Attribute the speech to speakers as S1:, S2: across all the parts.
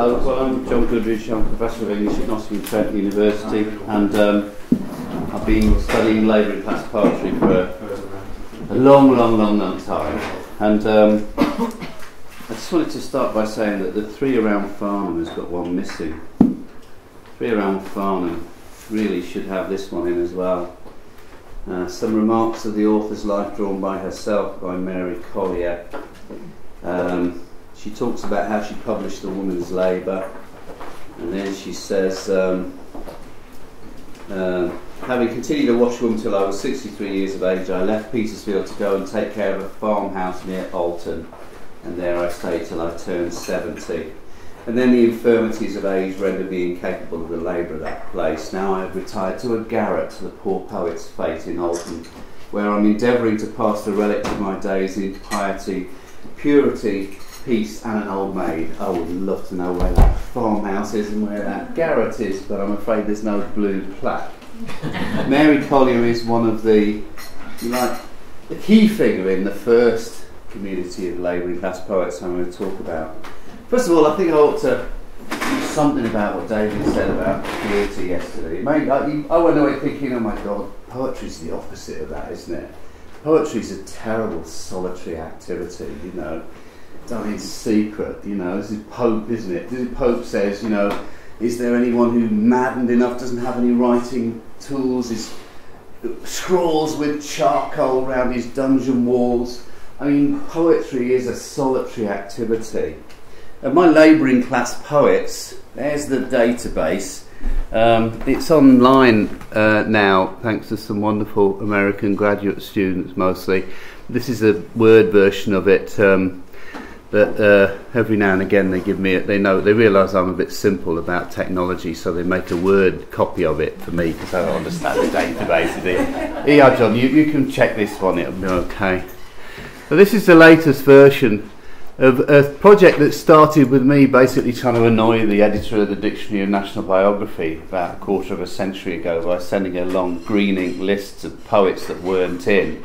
S1: Hello, well I'm John Goodridge, I'm Professor of English at Nottingham Trent University and um, I've been studying labouring class poetry for a, a, long, long, long, long time and um, I just wanted to start by saying that the three around Farnham has got one missing. Three around Farnham really should have this one in as well. Uh, some remarks of the author's life drawn by herself by Mary Collier. Um, she talks about how she published The Woman's Labour, and then she says, um, uh, having continued a washwoman till I was 63 years of age, I left Petersfield to go and take care of a farmhouse near Alton, and there I stayed till I turned 70. And then the infirmities of age rendered me incapable of the labour of that place. Now I have retired to a garret to the poor poet's fate in Alton, where I'm endeavouring to pass the relics of my days in piety, purity, peace and an old maid. I would love to know where that farmhouse is and where that garret is, but I'm afraid there's no blue plaque. Mary Collier is one of the, like, the key figure in the first community of labouring class poets I'm going to talk about. First of all, I think I ought to do something about what David said about purity yesterday. Made, I, I went away thinking, oh my God, poetry's the opposite of that, isn't it? Poetry's a terrible solitary activity, you know done in secret. You know, this is Pope, isn't it? The Pope says, you know, is there anyone who maddened enough doesn't have any writing tools? Is scrawls with charcoal around his dungeon walls. I mean, poetry is a solitary activity. And my labouring class poets, there's the database. Um, it's online uh, now, thanks to some wonderful American graduate students mostly. This is a Word version of it. Um, but uh, every now and again they give me. They know they realise I'm a bit simple about technology, so they make a word copy of it for me because I don't understand the database. yeah, John, you, you can check this one; it'll be okay. So this is the latest version of a project that started with me basically trying to annoy the editor of the Dictionary of National Biography about a quarter of a century ago by sending along green ink lists of poets that weren't in.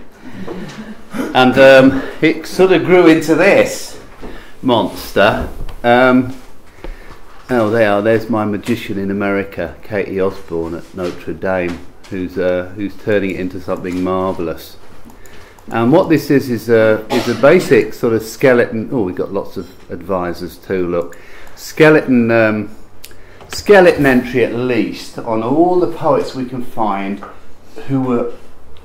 S1: And um, it sort of grew into this monster. Um, oh, they are. There's my magician in America, Katie Osborne at Notre Dame, who's uh, who's turning it into something marvellous. And what this is is a is a basic sort of skeleton. Oh, we've got lots of advisors too. Look, skeleton um, skeleton entry at least on all the poets we can find who were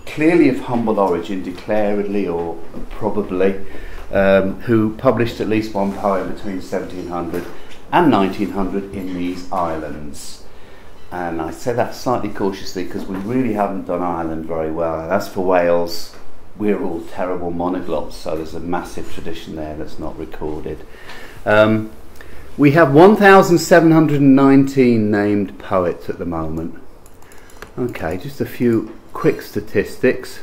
S1: clearly of humble origin, declaredly or probably um, who published at least one poem between 1700 and 1900 in these islands. And I say that slightly cautiously because we really haven't done Ireland very well. And as for Wales, we're all terrible monoglots, so there's a massive tradition there that's not recorded. Um, we have 1,719 named poets at the moment. Okay, just a few quick statistics.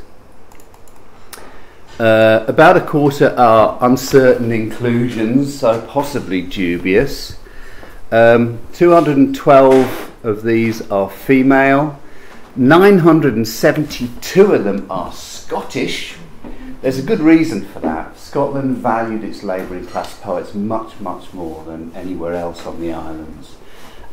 S1: Uh, about a quarter are uncertain inclusions, so possibly dubious. Um, 212 of these are female. 972 of them are Scottish. There's a good reason for that. Scotland valued its labouring class poets much, much more than anywhere else on the islands,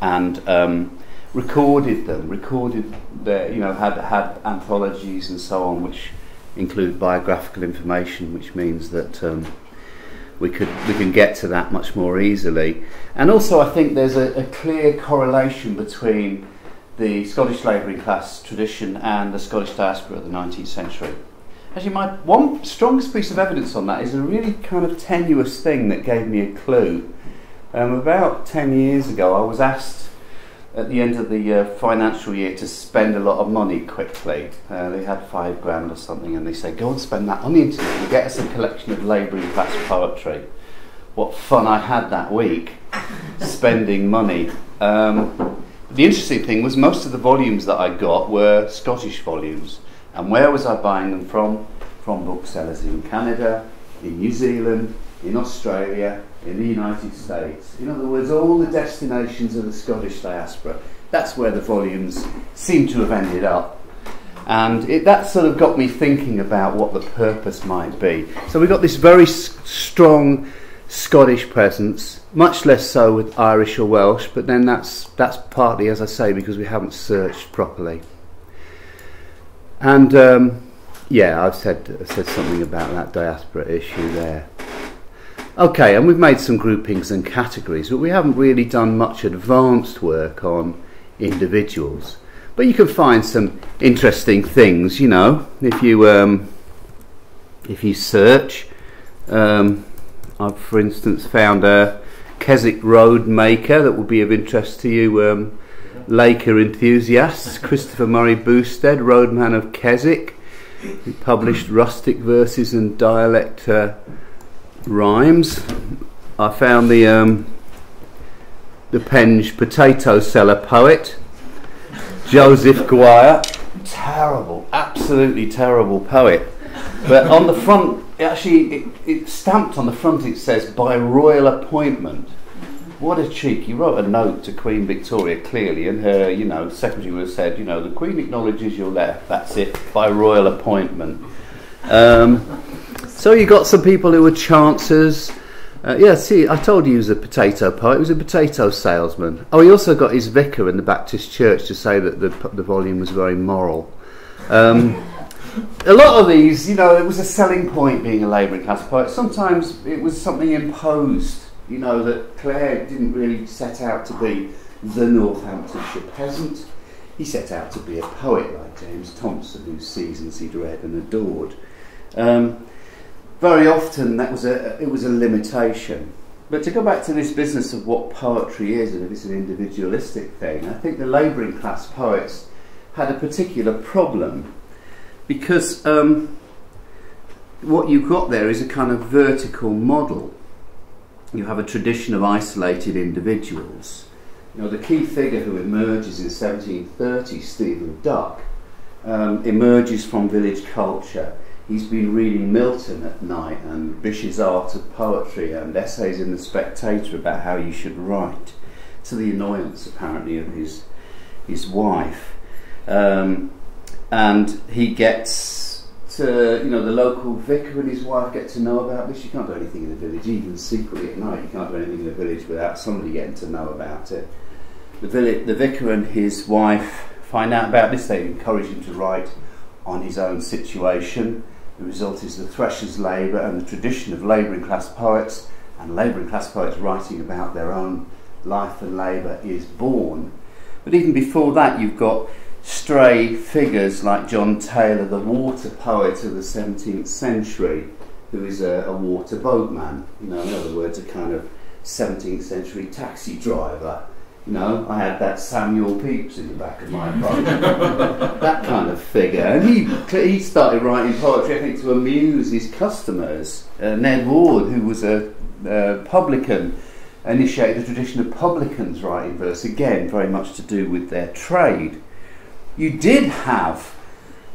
S1: and um, recorded them. Recorded their, you know, had had anthologies and so on, which include biographical information, which means that um, we could we can get to that much more easily. And also, I think there's a, a clear correlation between the Scottish labouring class tradition and the Scottish diaspora of the 19th century. Actually, my one strongest piece of evidence on that is a really kind of tenuous thing that gave me a clue. Um, about 10 years ago, I was asked at the end of the uh, financial year to spend a lot of money quickly. Uh, they had five grand or something, and they said, "Go and spend that on the internet and get us a collection of labouring class poetry." What fun I had that week spending money. Um, the interesting thing was most of the volumes that I got were Scottish volumes, and where was I buying them from? From booksellers in Canada, in New Zealand, in Australia, in the United States. In other words, all the destinations of the Scottish diaspora. That's where the volumes seem to have ended up. And it, that sort of got me thinking about what the purpose might be. So we've got this very strong Scottish presence, much less so with Irish or Welsh, but then that's, that's partly, as I say, because we haven't searched properly. And um, yeah, I've said, I've said something about that diaspora issue there. Okay, and we've made some groupings and categories, but we haven't really done much advanced work on individuals. But you can find some interesting things, you know, if you um, if you search. Um, I've, for instance, found a Keswick road maker that will be of interest to you, um, Laker enthusiasts. Christopher Murray Boosted, roadman of Keswick, who published rustic verses and dialect uh, rhymes. I found the um, the Penge potato seller poet, Joseph Gwyer. Terrible, absolutely terrible poet. But on the front, actually, it, it stamped on the front. It says by royal appointment. What a cheek! He wrote a note to Queen Victoria clearly, and her, you know, secretary would have said, you know, the Queen acknowledges your letter. That's it, by royal appointment. Um, so you got some people who were chancers. Uh, yeah, see, I told you he was a potato poet. He was a potato salesman. Oh, he also got his vicar in the Baptist church to say that the, the volume was very moral. Um, a lot of these, you know, it was a selling point being a labouring class poet. Sometimes it was something imposed, you know, that Clare didn't really set out to be the Northamptonshire peasant. He set out to be a poet like James Thomson, whose seasons he'd read and adored. Um, very often that was a, it was a limitation. But to go back to this business of what poetry is and if it's an individualistic thing, I think the labouring class poets had a particular problem because um, what you've got there is a kind of vertical model. You have a tradition of isolated individuals. You know, the key figure who emerges in 1730, Stephen Duck, um, emerges from village culture. He's been reading Milton at night and Bysshe's Art of Poetry and essays in The Spectator about how you should write, to the annoyance apparently of his, his wife. Um, and he gets to, you know, the local vicar and his wife get to know about this. You can't do anything in the village, even secretly at night. You can't do anything in the village without somebody getting to know about it. The, village, the vicar and his wife find out about this. They encourage him to write on his own situation. The result is the Thresher's Labour and the tradition of labouring class poets and labouring class poets writing about their own life and labour is born. But even before that, you've got stray figures like John Taylor, the water poet of the 17th century, who is a, a water boatman. You know, in other words, a kind of 17th century taxi driver. You know, I had that Samuel Pepys in the back of my boat, that kind of figure. And he, he started writing poetry, I think, to amuse his customers. Uh, Ned Ward, who was a publican, initiated the tradition of publicans writing verse, again, very much to do with their trade you did have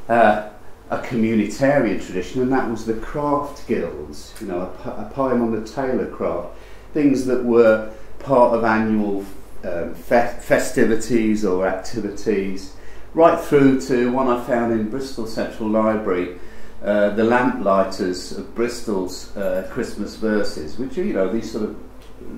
S1: uh, a communitarian tradition, and that was the craft guilds, you know, a, a poem on the tailor craft, things that were part of annual um, fe- festivities or activities, right through to one I found in Bristol Central Library. Uh, the Lamplighters of Bristol's uh, Christmas verses, which are, you know, these sort of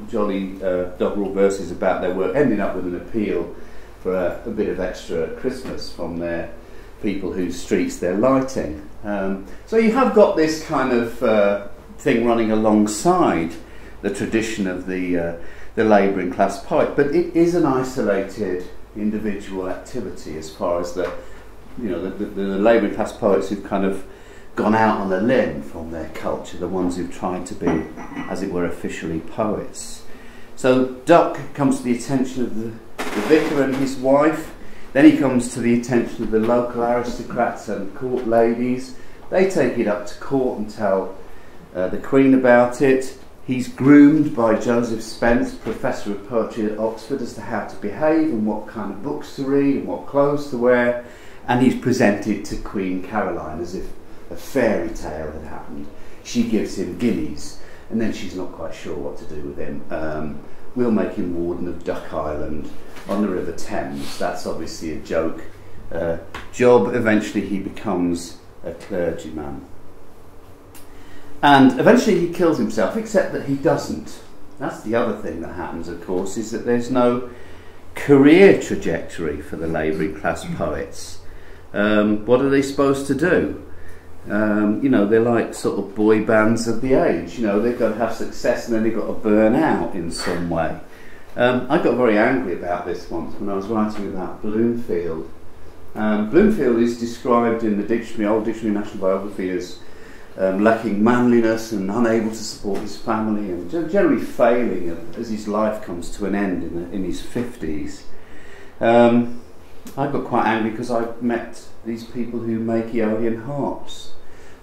S1: jolly uh, doggerel verses about their work, ending up with an appeal for a, a, bit of extra Christmas from their people whose streets they're lighting. Um, so you have got this kind of uh, thing running alongside the tradition of the uh, the labouring class poet, but it is an isolated individual activity as far as the you know the, the, the labouring class poets who've kind of gone out on a limb from their culture, the ones who've tried to be, as it were, officially poets. So Duck comes to the attention of the the vicar and his wife. Then he comes to the attention of the local aristocrats and court ladies. They take it up to court and tell uh, the Queen about it. He's groomed by Joseph Spence, Professor of Poetry at Oxford, as to how to behave and what kind of books to read and what clothes to wear. And he's presented to Queen Caroline as if a fairy tale had happened. She gives him guineas, and then she's not quite sure what to do with him. Um, we'll make him warden of Duck Island on the River Thames. That's obviously a joke. Uh, job, eventually he becomes a clergyman. And eventually he kills himself, except that he doesn't. That's the other thing that happens, of course, is that there's no career trajectory for the labouring class poets. Um, what are they supposed to do? Um, you know, they're like sort of boy bands of the age. You know, they've got to have success and then they've got to burn out in some way. Um, I got very angry about this once when I was writing about Bloomfield. Um, Bloomfield is described in the dictionary, Old Dictionary National Biography, as um, lacking manliness and unable to support his family and generally failing as his life comes to an end in, the, in his 50s. Um, I got quite angry because I met these people who make Aeolian harps.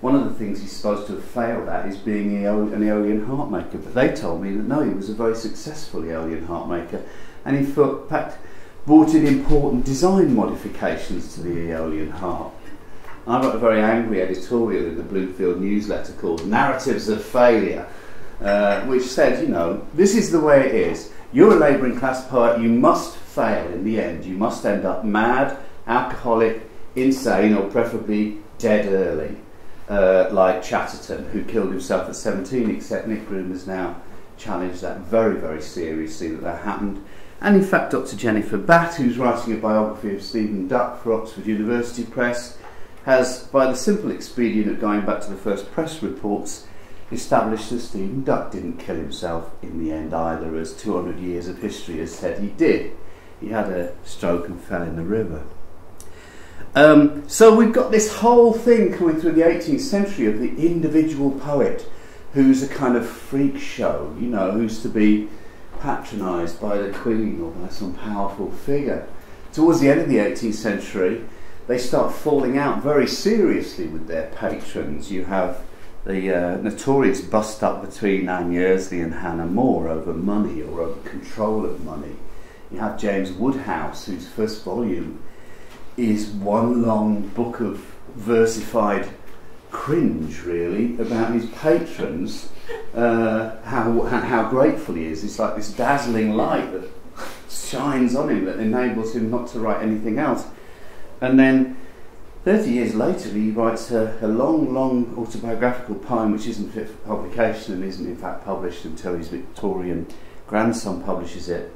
S1: One of the things he's supposed to have failed at is being an Aeolian harp maker, but they told me that no, he was a very successful Aeolian harp maker, and he, in fact brought in important design modifications to the Aeolian harp. I wrote a very angry editorial in the Bloomfield newsletter called Narratives of Failure, uh, which said, you know, this is the way it is. You're a labouring class poet, you must fail in the end. You must end up mad, alcoholic, insane, or preferably dead early, uh, like Chatterton, who killed himself at 17, except Nick Groom has now challenged that very, very seriously that that happened. And in fact, Dr. Jennifer Batt, who's writing a biography of Stephen Duck for Oxford University Press, has, by the simple expedient of going back to the first press reports, established that Stephen Duck didn't kill himself in the end either, as 200 years of history has said he did. He had a stroke and fell in the river. Um, so we've got this whole thing coming through the 18th century of the individual poet who's a kind of freak show, you know, who's to be patronised by the Queen or by some powerful figure. Towards the end of the 18th century, they start falling out very seriously with their patrons. You have the uh, notorious bust up between Anne Yearsley and Hannah More over money or over control of money. You have James Woodhouse, whose first volume is one long book of versified cringe, really, about his patrons, uh, how, how grateful he is. It's like this dazzling light that shines on him that enables him not to write anything else. And then 30 years later, he writes a, a, long, long autobiographical poem which isn't fit for publication and isn't in fact published until his Victorian grandson publishes it,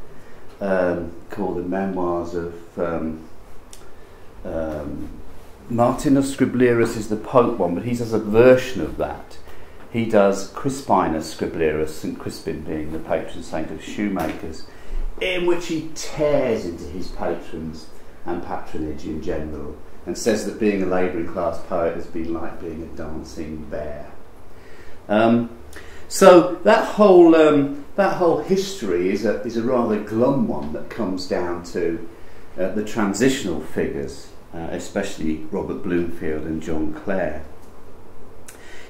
S1: um, called The Memoirs of um, um, Martinus Scriblerus is the Pope one, but he does a version of that. He does Crispinus Scriblerus, St Crispin being the patron saint of shoemakers, in which he tears into his patrons and patronage in general, and says that being a labouring class poet has been like being a dancing bear. Um, so that whole um, that whole history is a is a rather glum one that comes down to uh, the transitional figures, uh, especially Robert Bloomfield and John Clare.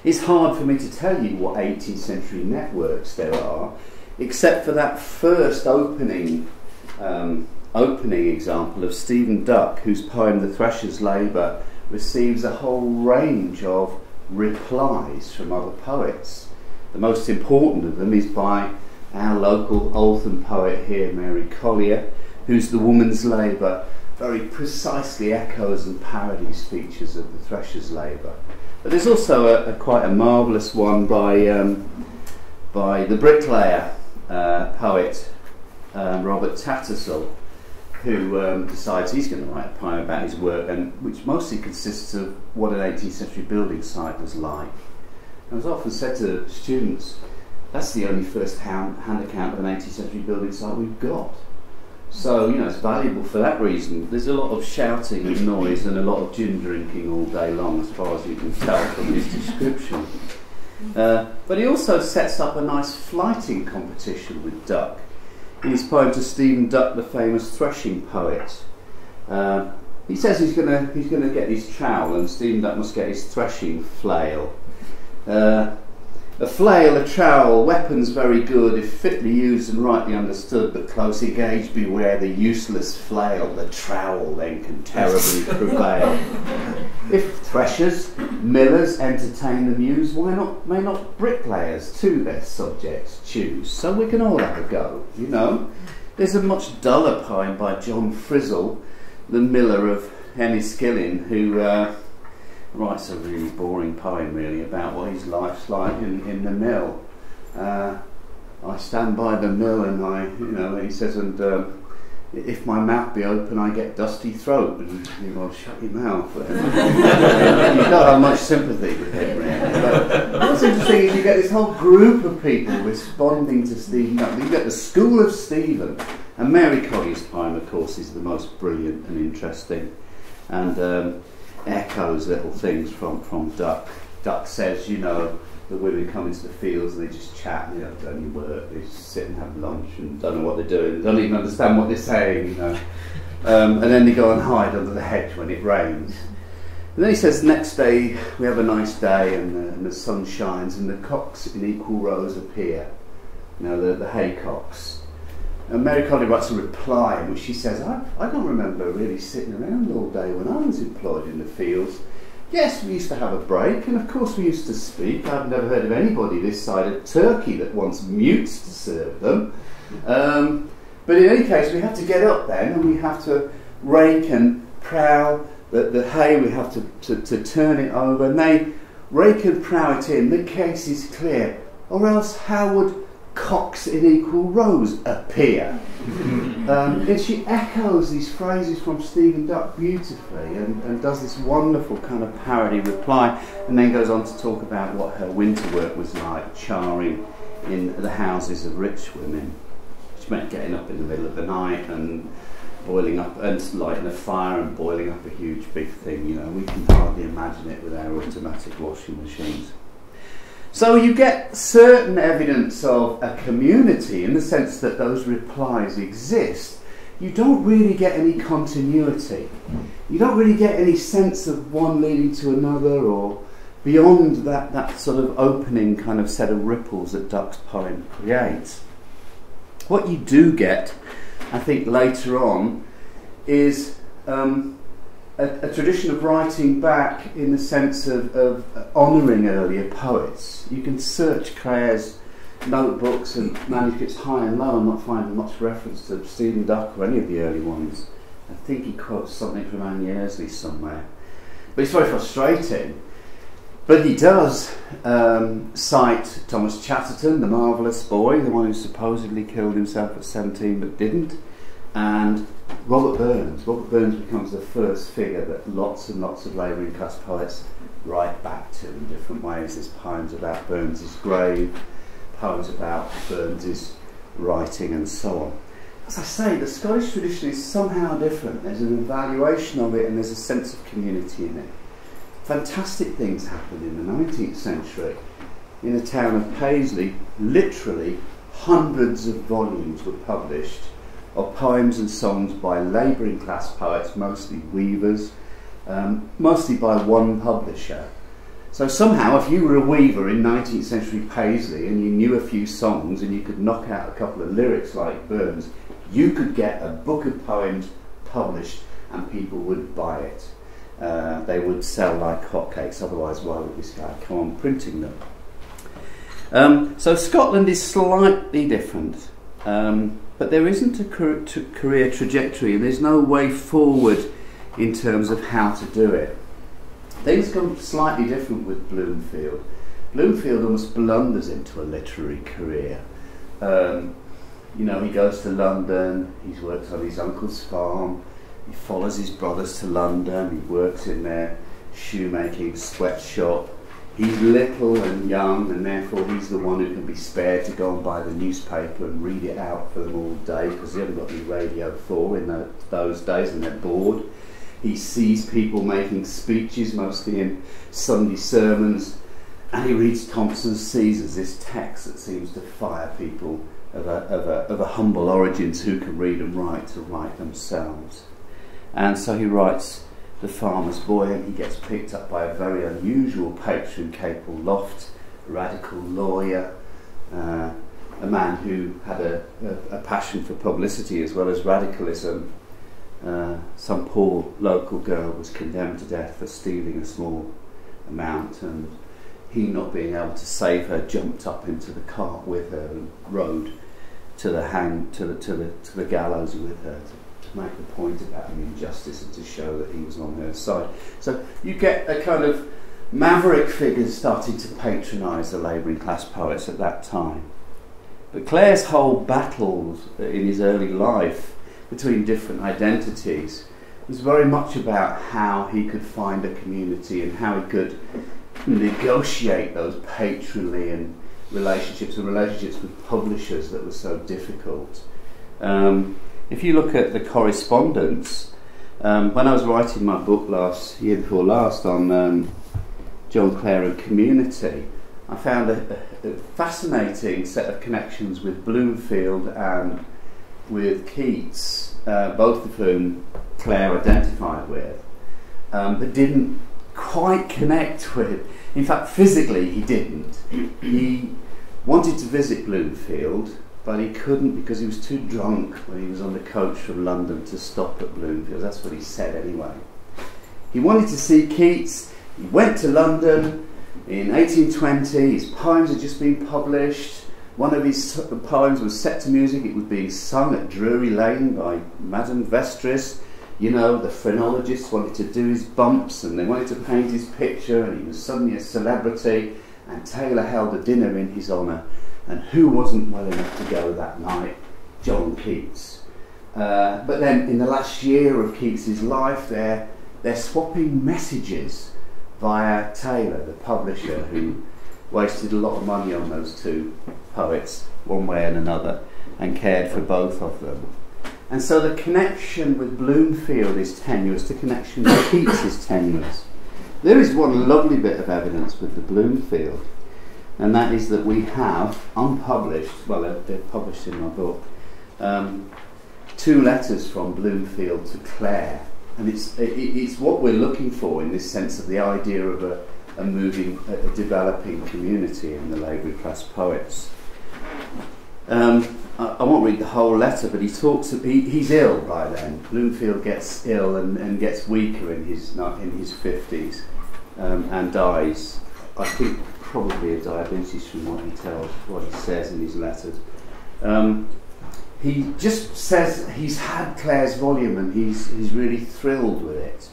S1: It's hard for me to tell you what 18th century networks there are, except for that first opening um, opening example of Stephen Duck, whose poem The Thresher's Labour receives a whole range of replies from other poets. The most important of them is by our local Alton poet here, Mary Collier, whose The Woman's Labour very precisely echoes and parodies features of The Thresher's Labour. But there's also a, a quite a marvellous one by, um, by the bricklayer uh, poet um, Robert Tattersall, who um, decides he's going to write a poem about his work, and which mostly consists of what an 18th century building site was like. And was often said to students, that's the only first hand, hand account of an 18th century building site we've got. So, you know, it's valuable for that reason. There's a lot of shouting and noise and a lot of gin drinking all day long, as far as you can tell from his description. Uh, but he also sets up a nice flyting competition with Duck his poem to Stephen Duck, the famous threshing poet. Uh, he says he's going he's gonna get his trowel and Stephen Duck must get his threshing flail. Uh, a flail, a trowel, weapons very good if fitly used and rightly understood, but closely gauged beware the useless flail, the trowel then can terribly prevail. if threshers, millers entertain the muse, why not may not bricklayers too their subjects choose? So we can all have a go, you know. There's a much duller poem by John Frizzle, the miller of Enniskillen, who uh, writes a really boring poem, really, about what his life's like in, in the mill. Uh, I stand by the mill and I, you know, he says, and um, if my mouth be open, I get dusty throat. And you go, shut your mouth. you don't have much sympathy with him, really. But what's interesting is you get this whole group of people responding to Stephen. You get the School of Stephen. And Mary Collier's poem, of course, is the most brilliant and interesting. And um, echoes little things from, from Duck. Duck says, you know, the women come into the fields and they just chat and they don't do any work, they just sit and have lunch and don't know what they're doing, they don't even understand what they're saying, you know. Um, and then they go and hide under the hedge when it rains. And then he says, next day we have a nice day and the, and the sun shines and the cocks in equal rows appear. You know, the, the haycocks. And Mary Collier writes a reply in which she says, I, I don't remember really sitting around all day when I was employed in the fields. Yes, we used to have a break, and of course we used to speak. I've never heard of anybody this side of Turkey that wants mutes to serve them. Um, but in any case, we have to get up then, and we have to rake and prow the, the hay, we have to, to, to turn it over, and they rake and prow it in. The case is clear. Or else, how would cocks in equal rows appear. um, and she echoes these phrases from Stephen Duck beautifully and, and, does this wonderful kind of parody reply and then goes on to talk about what her winter work was like, charring in the houses of rich women. She meant getting up in the middle of the night and boiling up and lighting a fire and boiling up a huge big thing, you know. We can hardly imagine it with our automatic washing machines. So you get certain evidence of a community in the sense that those replies exist. You don't really get any continuity. You don't really get any sense of one leading to another or beyond that, that sort of opening kind of set of ripples that Duck's poem creates. What you do get, I think, later on is um, a, a, tradition of writing back in the sense of, of honouring earlier poets. You can search Clare's notebooks and manuscripts high and low and not find much reference to Stephen Duck or any of the early ones. I think he quotes something from Anne Yearsley somewhere. But it's very frustrating. But he does um, cite Thomas Chatterton, the marvellous boy, the one who supposedly killed himself at 17 but didn't, and Robert Burns. Robert Burns becomes the first figure that lots and lots of labouring class poets write back to in different ways. There's poems about Burns's grave, poems about Burns's writing, and so on. As I say, the Scottish tradition is somehow different. There's an evaluation of it, and there's a sense of community in it. Fantastic things happened in the 19th century. In the town of Paisley, literally hundreds of volumes were published of poems and songs by labouring class poets, mostly weavers, um, mostly by one publisher. So somehow, if you were a weaver in 19th century Paisley and you knew a few songs and you could knock out a couple of lyrics like Burns, you could get a book of poems published and people would buy it. Uh, they would sell like hotcakes, otherwise why would this guy come on printing them? Um, so Scotland is slightly different. Um, but there isn't a career trajectory and there's no way forward in terms of how to do it. Things come slightly different with Bloomfield. Bloomfield almost blunders into a literary career. Um, you know, he goes to London, he's worked on his uncle's farm, he follows his brothers to London, he works in their shoemaking sweatshop, he's little and young, and therefore he's the one who can be spared to go and buy the newspaper and read it out for them all day because he hasn't got any Radio 4 in the, those days and they're bored. He sees people making speeches, mostly in Sunday sermons, and he reads Thomson's Seasons, this text that seems to fire people of a, of a, of a humble origins who can read and write to write themselves. And so he writes the farmer's boy, and he gets picked up by a very unusual patron, Capel Lofft, a radical lawyer, uh, a man who had a, a, a, passion for publicity as well as radicalism. Uh, some poor local girl was condemned to death for stealing a small amount, and he, not being able to save her, jumped up into the cart with her and rode to the hang to the to the to the gallows with her to make the point about an injustice and to show that he was on her side. So you get a kind of maverick figures starting to patronise the labouring class poets at that time. But Clare's whole battles in his early life between different identities was very much about how he could find a community and how he could negotiate those patronly and relationships and relationships with publishers that were so difficult. Um, if you look at the correspondence, um, when I was writing my book last year before last on um, John Clare and community, I found a, a, fascinating set of connections with Bloomfield and with Keats, uh, both of whom Clare identified with, um, but didn't quite connect with. In fact, physically, he didn't. He wanted to visit Bloomfield, but he couldn't because he was too drunk when he was on the coach from London to stop at Bloomfield. That's what he said anyway. He wanted to see Keats. He went to London in 1820. His poems had just been published. One of his uh, poems was set to music. It was being sung at Drury Lane by Madame Vestris. You know, the phrenologists wanted to do his bumps and they wanted to paint his picture, and he was suddenly a celebrity. And Taylor held a dinner in his honour and who wasn't well enough to go that night? John Keats. Uh, but then in the last year of Keats's life, they're, they're swapping messages via Taylor, the publisher, who wasted a lot of money on those two poets, one way and another, and cared for both of them. And so the connection with Bloomfield is tenuous, the connection with Keats is tenuous. There is one lovely bit of evidence with the Bloomfield and that is that we have unpublished, well, they're, they're published in my book, um, two letters from Bloomfield to Clare. And it's, it, it's what we're looking for in this sense of the idea of a, a moving, a, a developing community in the Labour class poets. Um, I, I, won't read the whole letter, but he talks. He, he's ill by then. Bloomfield gets ill and, and gets weaker in his in his fifties um, and dies. I think probably a diabetes from what he tells, what he says in his letters. Um, he just says he's had Clare's volume and he's, he's really thrilled with it.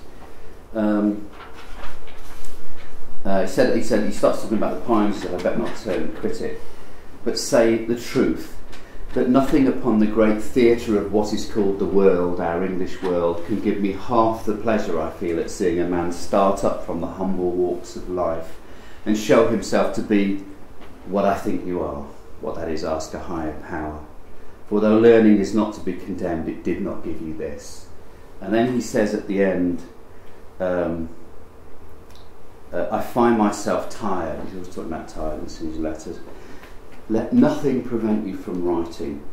S1: Um, uh, he said he said he starts talking about the poems. He said, "I bet not turn critic, but say the truth." That nothing upon the great theatre of what is called the world, our English world, can give me half the pleasure I feel at seeing a man start up from the humble walks of life and show himself to be what I think you are. What that is, ask a higher power. For though learning is not to be condemned, it did not give you this. And then he says at the end, um, uh, I find myself tired. He was talking about tiredness in his letters. Let nothing prevent you from writing.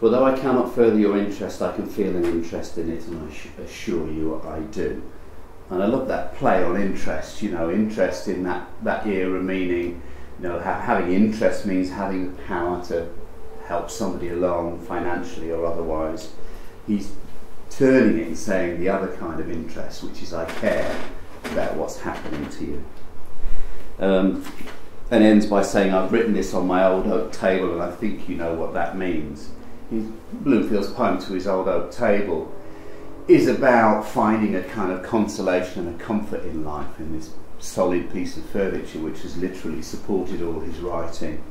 S1: For though I cannot further your interest, I can feel an interest in it, and I assure you I do. And I love that play on interest, you know, interest in that, that era meaning, you know, ha- having interest means having the power to help somebody along financially or otherwise. He's turning it and saying the other kind of interest, which is I care about what's happening to you. Um, and ends by saying, I've written this on my old oak table and I think you know what that means. He's Bloomfield's poem to his old oak table is about finding a kind of consolation and a comfort in life in this solid piece of furniture which has literally supported all his writing.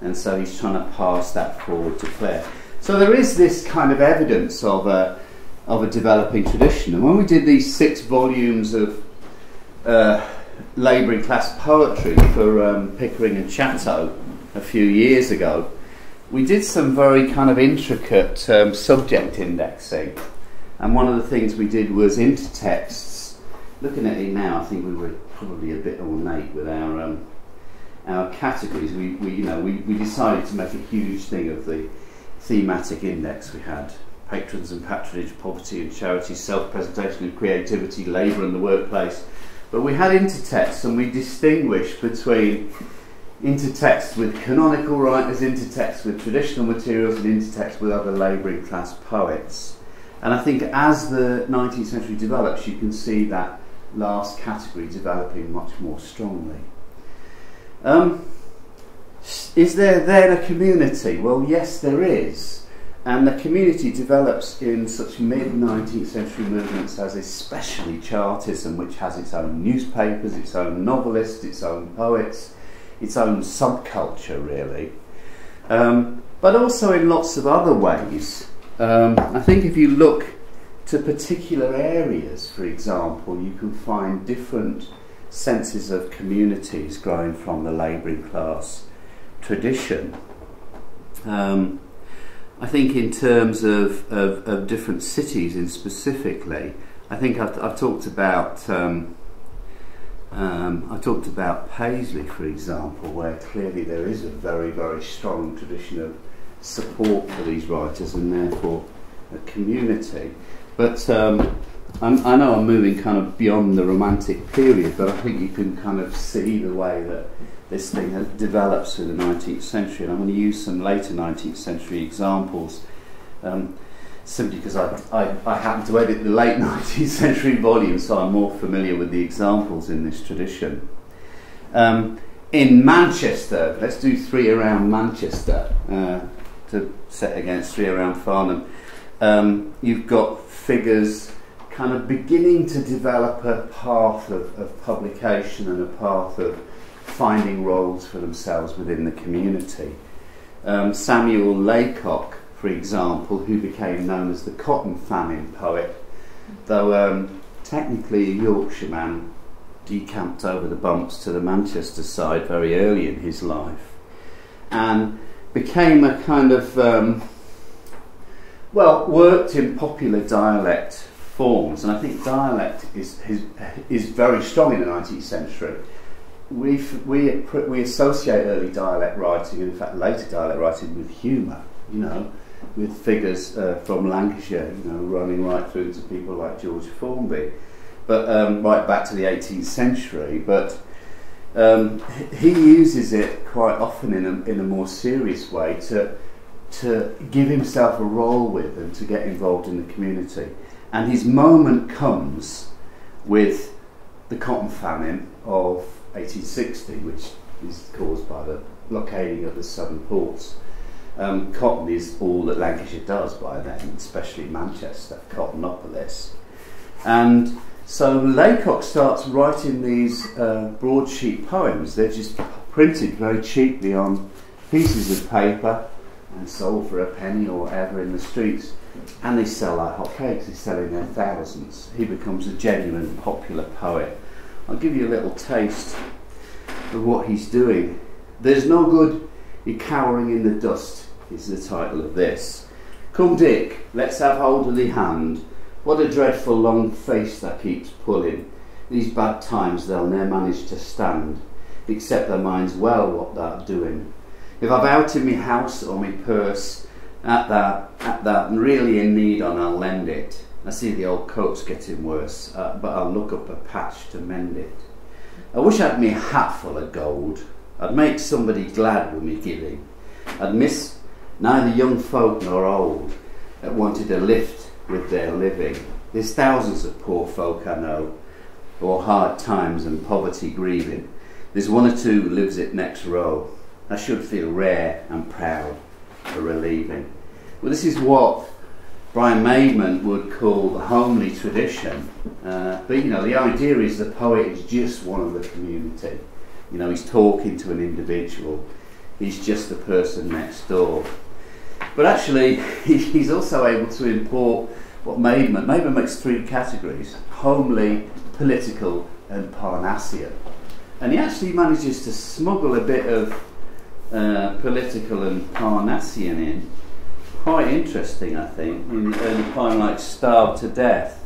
S1: And so he's trying to pass that forward to Clare. So there is this kind of evidence of a, of a developing tradition. And when we did these six volumes of uh, labouring class poetry for um, Pickering and Chatto a few years ago, we did some very kind of intricate um, subject indexing. And one of the things we did was intertexts. Looking at it now, I think we were probably a bit ornate with our um, our categories. We, we you know we, we decided to make a huge thing of the thematic index we had patrons and patronage, poverty and charity, self-presentation and creativity, labour and the workplace. But we had intertexts and we distinguished between intertexts with canonical writers, intertexts with traditional materials, and intertexts with other labouring class poets. And I think as the 19th century develops, you can see that last category developing much more strongly. Um, is there then a community? Well, yes, there is. And the community develops in such mid 19th century movements as especially Chartism, which has its own newspapers, its own novelists, its own poets, its own subculture, really. Um, but also in lots of other ways. Um, I think if you look to particular areas, for example, you can find different senses of communities growing from the labouring class tradition. Um, I think in terms of, of, of, different cities in specifically, I think I've, I've talked about um, um, I talked about Paisley, for example, where clearly there is a very, very strong tradition of support for these writers and therefore a community. But um, i know I'm moving kind of beyond the Romantic period, but I think you can kind of see the way that this thing has developed through the 19th century. And I'm going to use some later 19th century examples. Um, simply because I, I, I happen to edit the late 19th century volume, so I'm more familiar with the examples in this tradition. Um, in Manchester, let's do three around Manchester uh, to set against three around Farnham. Um, you've got figures kind of beginning to develop a path of, of publication and a path of finding roles for themselves within the community. Um, Samuel Laycock, for example, who became known as the cotton famine poet, though um, technically a Yorkshireman, decamped over the bumps to the Manchester side very early in his life, and became a kind of um, well, worked in popular dialect forms, and I think dialect is, is, is very strong in the 19th century. we we, we associate early dialect writing, and in fact later dialect writing, with humour, you know, with figures uh, from Lancashire, you know, running right through to people like George Formby, but um, right back to the 18th century. But um, he uses it quite often in a, in a more serious way to to give himself a role with and to get involved in the community. And his moment comes with the cotton famine of 1860, which is caused by the blockading of the southern ports. Um, cotton is all that Lancashire does by then, especially Manchester, Cottonopolis. And so Laycock starts writing these uh, broadsheet poems. They're just printed very cheaply on pieces of paper and sold for a penny or whatever in the streets. And they sell like hotcakes, they sell in their thousands. He becomes a genuine popular poet. I'll give you a little taste of what he's doing. There's no good in cowering in the dust, is the title of this. Come, Dick, let's have hold of the hand. What a dreadful long face that keeps pulling. These bad times they'll ne'er manage to stand, except their minds well what they're doing. If I've out in me house or me purse at that, at that, and really in need on, I'll lend it. I see the old coat's getting worse, uh, but I'll look up a patch to mend it. I wish I'd me hat full of gold. I'd make somebody glad with me giving. I'd miss neither young folk nor old that wanted a lift with their living. There's thousands of poor folk I know, or hard times and poverty grieving. There's one or two lives it next row. I should feel rare and proud for relieving. Well, this is what Brian Maidment would call the homely tradition. Uh, but you know, the idea is the poet is just one of the community. You know, he's talking to an individual. He's just the person next door. But actually, he's also able to import what Maidment. Maidment makes three categories: homely, political, and Parnassian. And he actually manages to smuggle a bit of uh, political and Parnassian in. Quite interesting, I think, in, in a poem like Starved to Death.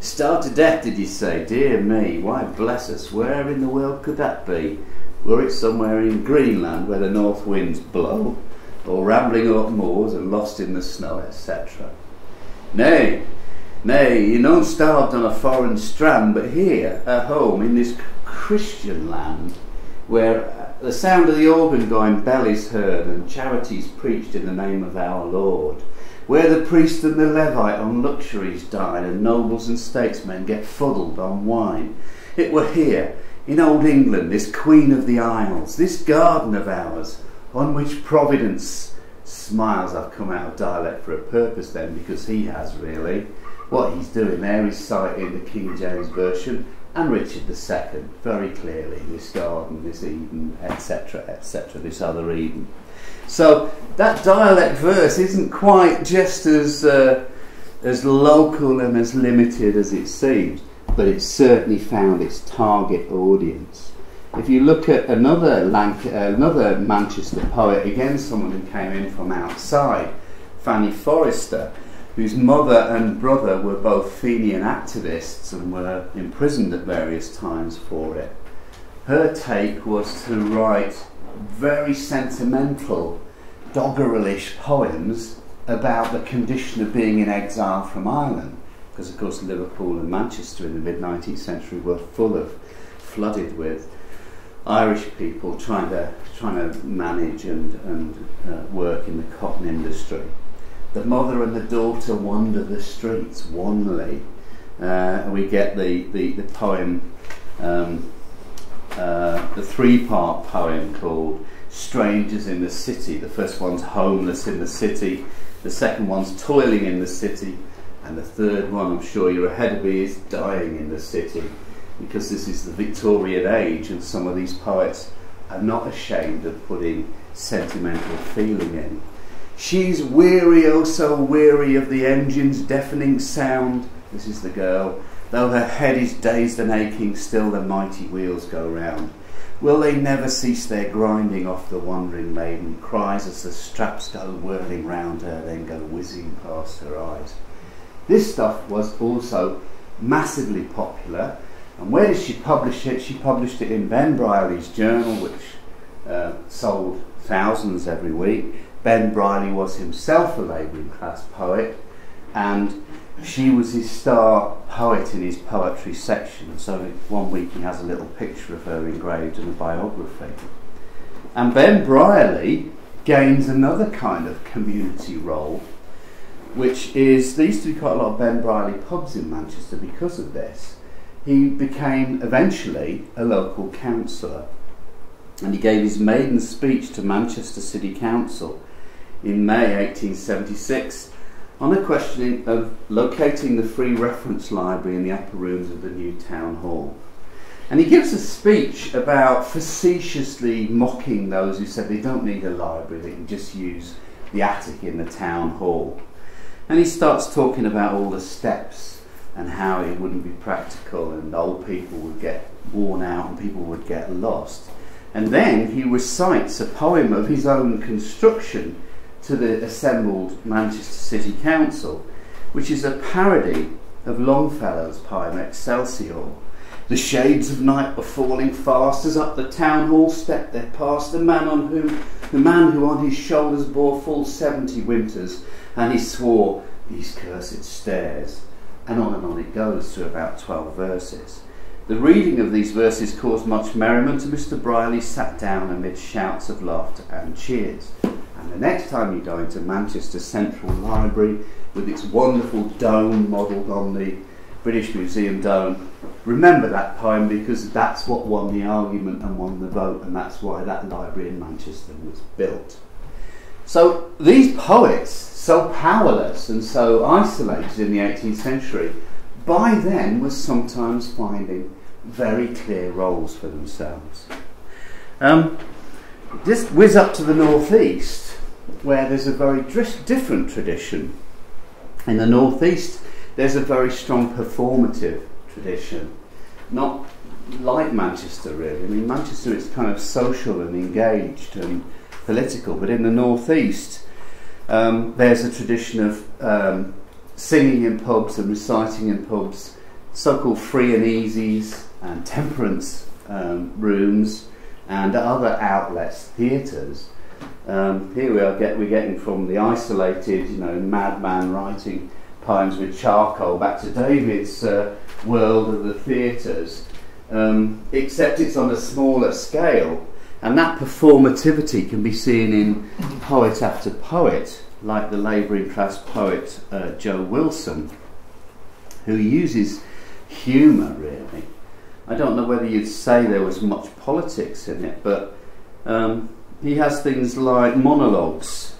S1: Starved to death, did you say? Dear me, why bless us, where in the world could that be? Were it somewhere in Greenland where the north winds blow, or rambling up moors and lost in the snow, etc.? Nay, nay, you're not starved on a foreign strand, but here, at home, in this Christian land, where uh, the sound of the organ going bellies heard and charities preached in the name of our Lord, where the priest and the Levite on luxuries dine and nobles and statesmen get fuddled on wine. It were here, in old England, this Queen of the Isles, this garden of ours, on which Providence smiles I've come out of dialect for a purpose then because he has really. What he's doing there is citing the King James Version and Richard II very clearly this garden, this Eden, etc., etc., this other Eden. So that dialect verse isn't quite just as, uh, as local and as limited as it seems, but it certainly found its target audience. If you look at another, Lanc- another Manchester poet, again someone who came in from outside, Fanny Forrester, whose mother and brother were both Fenian activists and were imprisoned at various times for it. Her take was to write very sentimental, doggerelish poems about the condition of being in exile from Ireland, because of course Liverpool and Manchester in the mid 19th century were full of, flooded with Irish people trying to trying to manage and, and uh, work in the cotton industry. The mother and the daughter wander the streets wanly. Uh, we get the, the, the poem, um, uh, the three part poem called Strangers in the City. The first one's homeless in the city, the second one's toiling in the city, and the third one, I'm sure you're ahead of me, is dying in the city because this is the Victorian age and some of these poets are not ashamed of putting sentimental feeling in. She's weary, oh so weary of the engine's deafening sound. This is the girl. Though her head is dazed and aching, still the mighty wheels go round. Will they never cease their grinding off the wandering maiden? Cries as the straps go whirling round her, then go whizzing past her eyes. This stuff was also massively popular and where did she publish it? She published it in Ben Brierley's journal, which uh, sold thousands every week. Ben Brierley was himself a labouring class poet, and she was his star poet in his poetry section. So one week he has a little picture of her engraved in a biography. And Ben Brierley gains another kind of community role, which is there used to be quite a lot of Ben Brierley pubs in Manchester because of this he became eventually a local councillor. And he gave his maiden speech to Manchester City Council in May 1876 on a question of locating the free reference library in the upper rooms of the new town hall. And he gives a speech about facetiously mocking those who said they don't need a library, they can just use the attic in the town hall. And he starts talking about all the steps and how it wouldn't be practical and old people would get worn out and people would get lost. And then he recites a poem of his own construction to the assembled Manchester City Council, which is a parody of Longfellow's poem Excelsior. The shades of night were falling fast as up the town hall step there passed a man on whom the man who on his shoulders bore full seventy winters, and he swore these cursed stairs and on and on it goes to about 12 verses. The reading of these verses caused much merriment, and Mr. Brierley sat down amid shouts of laughter and cheers. And the next time you go into Manchester Central Library with its wonderful dome modelled on the British Museum dome, remember that poem because that's what won the argument and won the vote, and that's why that library in Manchester was built. So these poets so powerless and so isolated in the 18th century, by then were sometimes finding very clear roles for themselves. Um, just whiz up to the northeast, where there's a very different tradition. In the northeast, there's a very strong performative tradition, not like Manchester really. I mean, Manchester is kind of social and engaged and political, but in the northeast, um, there's a tradition of um, singing in pubs and reciting in pubs, so-called free and easies and temperance um, rooms and other outlets, theatres. Um, here we are get, we're getting from the isolated, you know, madman writing poems with charcoal back to David's uh, world of the theatres, um, except it's on a smaller scale. And that performativity can be seen in poet after poet, like the labouring class poet uh, Joe Wilson, who uses humour really. I don't know whether you'd say there was much politics in it, but um, he has things like monologues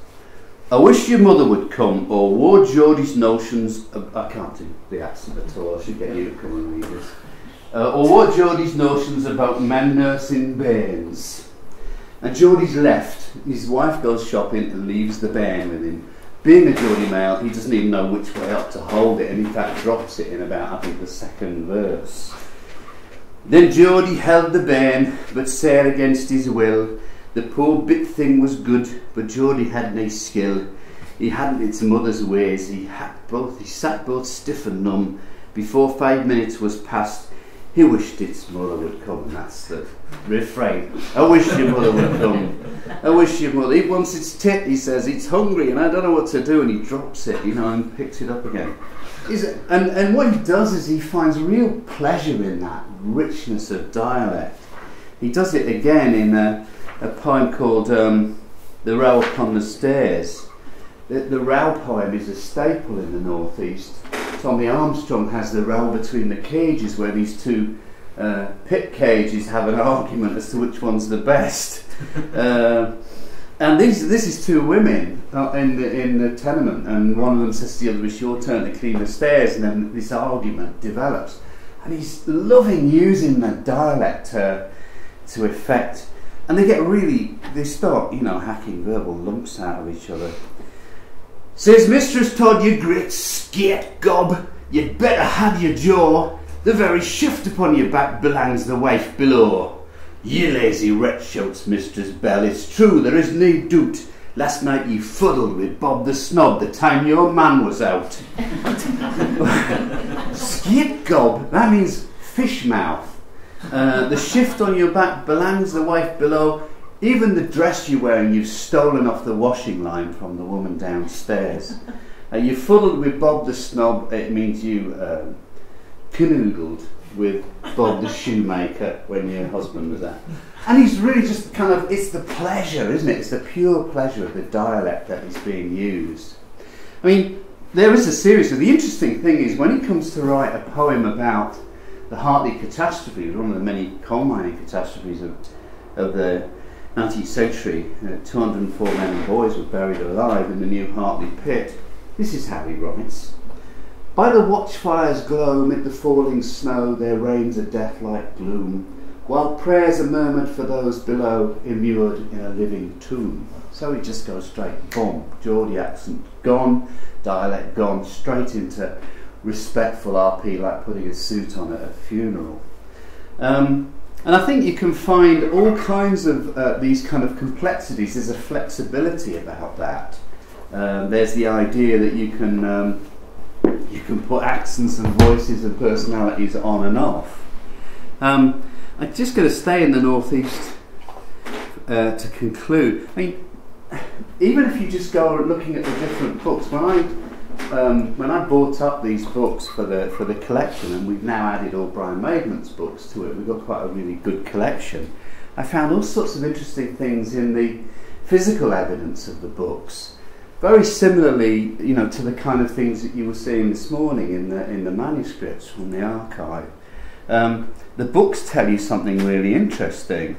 S1: I wish your mother would come, or Ward Geordie's notions. Of, I can't do the accent at all. I should get you to come and read this. Uh, or Ward Geordie's notions about men nursing bairns. And Geordie's left. His wife goes shopping and leaves the bairn with him. Being a Geordie male, he doesn't even know which way up to hold it, and in fact drops it in about, I think, the second verse. Then Geordie held the bairn, but sair against his will. The poor bit thing was good, but Geordie had nae skill. He hadn't its mother's ways. He had both. He sat both stiff and numb. Before five minutes was past, he wished its mother would come. And that's the refrain. I wish your mother would come. I wish your mother. He wants its tit. He says it's hungry, and I don't know what to do. And he drops it, you know, and picks it up again. And and what he does is he finds real pleasure in that richness of dialect. He does it again in. Uh, a poem called um, The Row Upon the Stairs. The, the row poem is a staple in the Northeast. Tommy Armstrong has the row between the cages where these two uh, pit cages have an argument as to which one's the best. uh, and these, this is two women uh, in, the, in the tenement, and one of them says to the other, It's your turn to clean the stairs, and then this argument develops. And he's loving using that dialect to, to effect and they get really, they start, you know, hacking verbal lumps out of each other. Says Mistress Todd, you great skate gob, you'd better have your jaw. The very shift upon your back belongs the wife below. Ye lazy wretch, shouts Mistress Bell, it's true, there is nae doot. Last night you fuddled with Bob the Snob the time your man was out. skate gob, that means fish mouth. Uh, the shift on your back belongs the wife below. Even the dress you're wearing, you've stolen off the washing line from the woman downstairs. Uh, you fuddled with Bob the Snob, it means you uh, canoodled with Bob the shoemaker when your husband was there. And he's really just kind of, it's the pleasure, isn't it? It's the pure pleasure of the dialect that is being used. I mean, there is a series. So the interesting thing is when he comes to write a poem about the Hartley catastrophe one of the many coal mining catastrophes of, of the 19th century. Uh, 204 men and boys were buried alive in the new Hartley pit. This is how he writes. By the watchfire's glow amid the falling snow there reigns a death-like gloom, while prayers are murmured for those below, immured in a living tomb. So he just goes straight, boom, Geordie accent gone, dialect gone, straight into respectful RP like putting a suit on at a funeral. Um, and I think you can find all kinds of uh, these kind of complexities. There's a flexibility about that. Um, there's the idea that you can um, you can put accents and voices and personalities on and off. Um, I'm just going to stay in the northeast uh, to conclude. I mean, even if you just go looking at the different books, when I um, when I bought up these books for the for the collection, and we've now added all Brian Maidment's books to it, we've got quite a really good collection. I found all sorts of interesting things in the physical evidence of the books. Very similarly, you know, to the kind of things that you were seeing this morning in the in the manuscripts from the archive. Um, the books tell you something really interesting.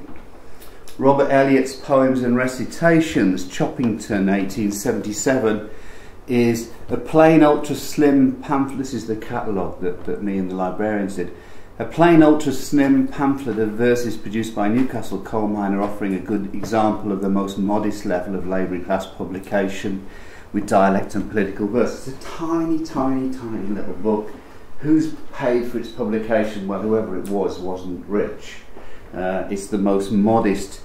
S1: Robert Elliott's Poems and Recitations, Choppington, 1877 is a plain ultra slim pamphlet. This is the catalogue that, that me and the librarians did. A plain ultra slim pamphlet of verses produced by a Newcastle coal miner offering a good example of the most modest level of labouring class publication with dialect and political verse. It's a tiny, tiny, tiny little book. Who's paid for its publication? Well, whoever it was wasn't rich. Uh, it's the most modest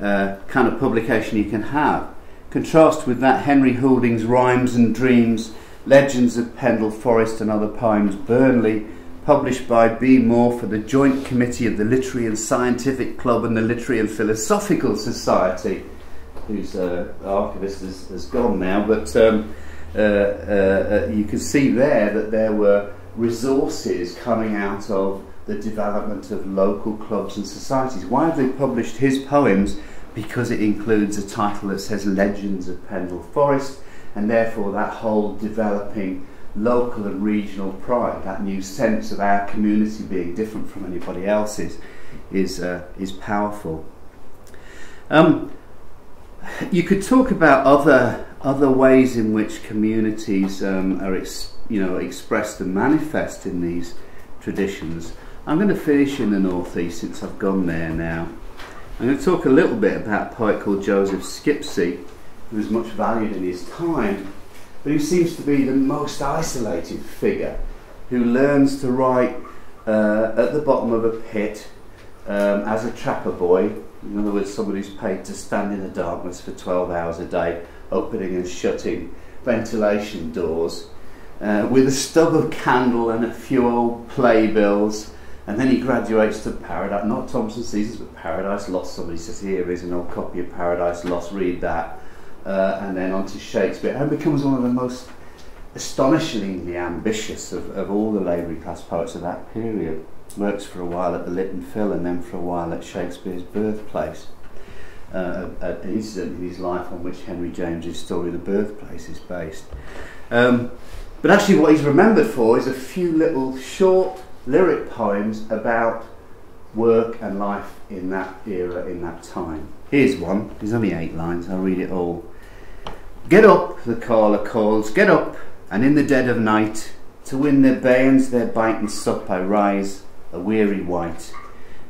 S1: uh, kind of publication you can have. Contrast with that Henry Houlding's Rhymes and Dreams, Legends of Pendle Forest and Other Poems, Burnley, published by B. Moore for the Joint Committee of the Literary and Scientific Club and the Literary and Philosophical Society, whose uh, archivist has, has, gone now, but um, uh, uh, uh you can see there that there were resources coming out of the development of local clubs and societies. Why have they published his poems? Because it includes a title that says Legends of Pendle Forest, and therefore that whole developing local and regional pride, that new sense of our community being different from anybody else's, is, uh, is powerful. Um, you could talk about other other ways in which communities um, are you know, expressed and manifest in these traditions. I'm going to finish in the northeast since I've gone there now. I'm going to talk a little bit about a poet called Joseph Skipsey, who was much valued in his time, but who seems to be the most isolated figure, who learns to write uh, at the bottom of a pit um, as a trapper boy. In other words, somebody who's paid to stand in the darkness for 12 hours a day, opening and shutting ventilation doors, uh, with a stub of candle and a few old playbills. And then he graduates to Paradise, not Thomson's Seasons, but Paradise Lost. Somebody says, Here is an old copy of Paradise Lost, read that. Uh, and then on to Shakespeare, and becomes one of the most astonishingly ambitious of, of all the labouring class poets of that period. Works for a while at the Lit and Phil and then for a while at Shakespeare's birthplace. Uh, an incident in his life on which Henry James's story, The Birthplace, is based. Um, but actually, what he's remembered for is a few little short lyric poems about work and life in that era, in that time. Here's one, there's only eight lines, I'll read it all. Get up, the caller calls, get up, and in the dead of night, to win their bairns their bite and sup, I rise, a weary wight.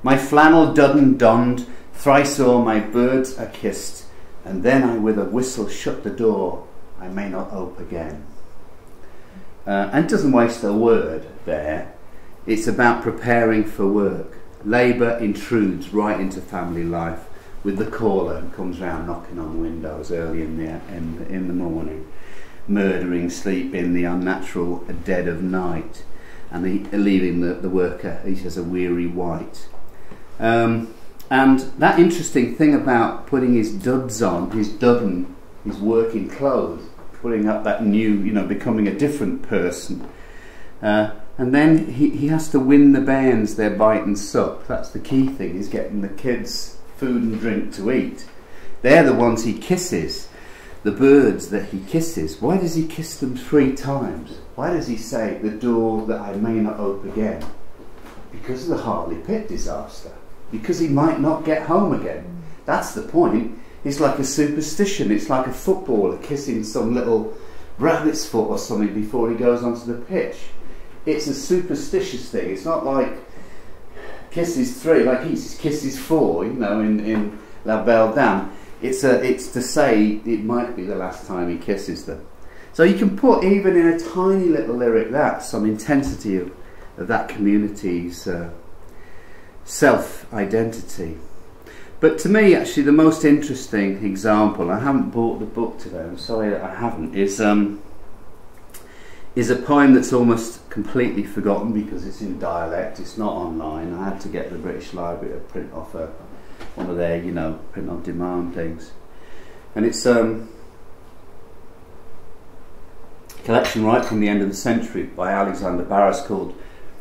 S1: My flannel dudden donned, thrice o'er my birds are kissed, and then I with a whistle shut the door, I may not ope again. Uh, and doesn't waste a word there. It's about preparing for work. Labour intrudes right into family life with the caller who comes round knocking on windows early in the, in, in the morning murdering sleep in the unnatural dead of night, and the, leaving the, the worker, he says, a weary wight. Um, and that interesting thing about putting his duds on, his dudden, his working clothes, putting up that new, you know, becoming a different person. Uh, and then he, he has to win the bairns their bite and sup. That's the key thing, is getting the kids food and drink to eat. They're the ones he kisses the birds that he kisses, why does he kiss them three times? Why does he say, the door that I may not open again? Because of the Hartley Pit disaster. Because he might not get home again. That's the point. It's like a superstition. It's like a footballer kissing some little rabbit's foot or something before he goes onto the pitch. It's a superstitious thing. It's not like kisses three, like he kisses four, you know, in, in La Belle Dame it's, a, it's to say it might be the last time he kisses them. So you can put even in a tiny little lyric that some intensity of, of that community's uh, self-identity. But to me, actually, the most interesting example, I haven't bought the book today, I'm sorry that I haven't, is, um, is a poem that's almost completely forgotten because it's in dialect, it's not online. I had to get the British Library to print off a, one of their, you know, print on demand things. And it's um, a collection right from the end of the century by Alexander Barrass called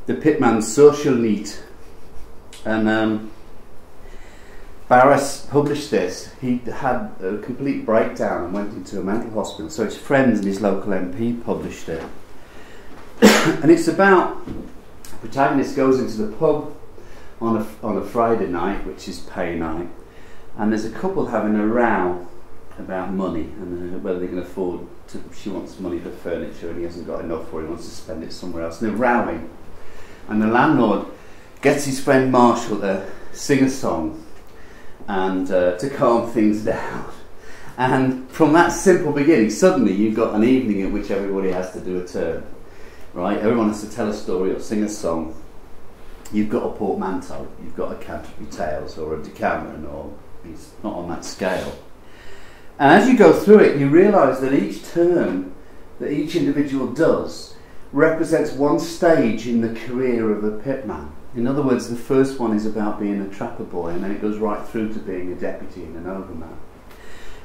S1: The Pitman's Social Neet. And um, Barrass published this. He had a complete breakdown and went into a mental hospital. So his friends and his local MP published it. And it's about the protagonist goes into the pub on a, on a Friday night, which is pay night, and there's a couple having a row about money and uh, whether they can afford to. She wants money for furniture and he hasn't got enough for it, he wants to spend it somewhere else. And they're rowing, and the landlord gets his friend Marshall to sing a song and uh, to calm things down. And from that simple beginning, suddenly you've got an evening in which everybody has to do a turn, right? Everyone has to tell a story or sing a song you've got a portmanteau, you've got a Canterbury Tales or a Decameron, or it's not on that scale. And as you go through it, you realise that each turn that each individual does represents one stage in the career of a pitman. In other words, the first one is about being a trapper boy, and then it goes right through to being a deputy and an overman.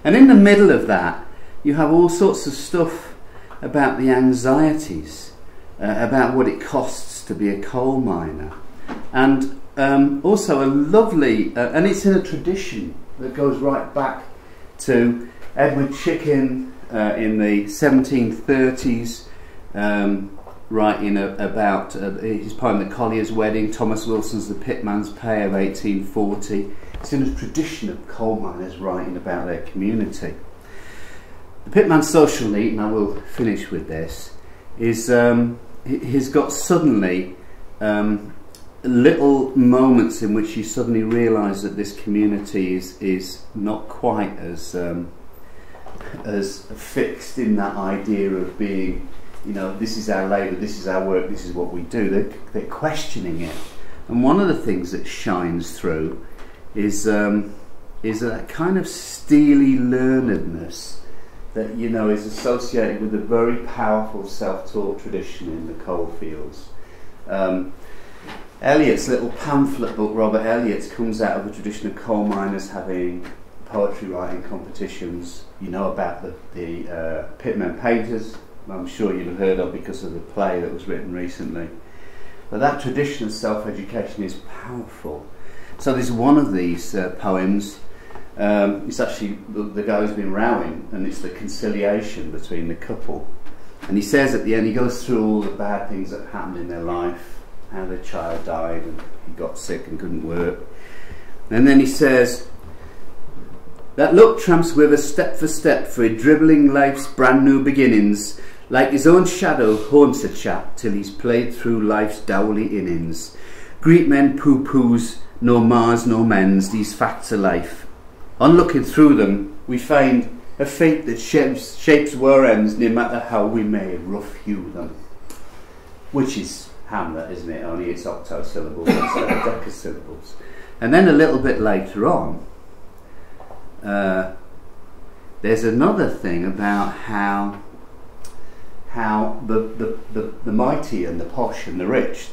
S1: And in the middle of that, you have all sorts of stuff about the anxieties, uh, about what it costs to be a coal miner, and um, also a lovely, uh, and it's in a tradition that goes right back to Edward Chicken uh, in the 1730s, um, writing a, about uh, his poem The Collier's Wedding, Thomas Wilson's The Pitman's Pay of 1840. It's in a tradition of coal miners writing about their community. the Pitman social neet, and I will finish with this, is um, he's got suddenly um, little moments in which you suddenly realise that this community is is not quite as um, as fixed in that idea of being, you know, this is our labour, this is our work, this is what we do. They're, they're questioning it, and one of the things that shines through is um, is that kind of steely learnedness that you know is associated with a very powerful self-taught tradition in the coalfields. Um, Elliott's little pamphlet book, Robert Elliott's, comes out of a tradition of coal miners having poetry writing competitions. You know about the, the uh, Pitmen Painters, I'm sure you've heard of because of the play that was written recently. But that tradition of self education is powerful. So, there's one of these uh, poems. Um, it's actually the, the guy who's been rowing, and it's the conciliation between the couple. And he says at the end, he goes through all the bad things that happened in their life how their child died and he got sick and couldn't work. And then he says, That look tramps with us step for step through dribbling life's brand new beginnings, like his own shadow haunts a chap till he's played through life's dowly innings. Greet men poo poos, no Mars, no men's, these facts of life. On looking through them, we find a fate that shapes, shapes our ends no matter how we may rough hew them. Which is Hamlet, isn't it? Only it's octosyllables instead of decasyllables. And then a little bit later on, uh, there's another thing about how how the, the, the, the, mighty and the posh and the rich,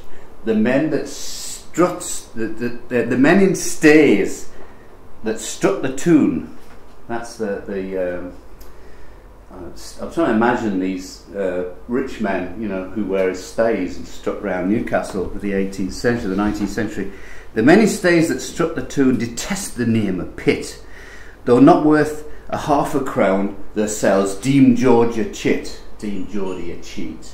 S1: the men that struts, the, the, the, the men in stays that struck the tune, that's the, the um, I'm trying to imagine these uh, rich men, you know, who wear stays and struck round Newcastle of the 18th century, the 19th century. The many stays that struck the tune detest the name of Pitt, though not worth a half a crown, their sells deem George a chit, deem Geordie a cheat.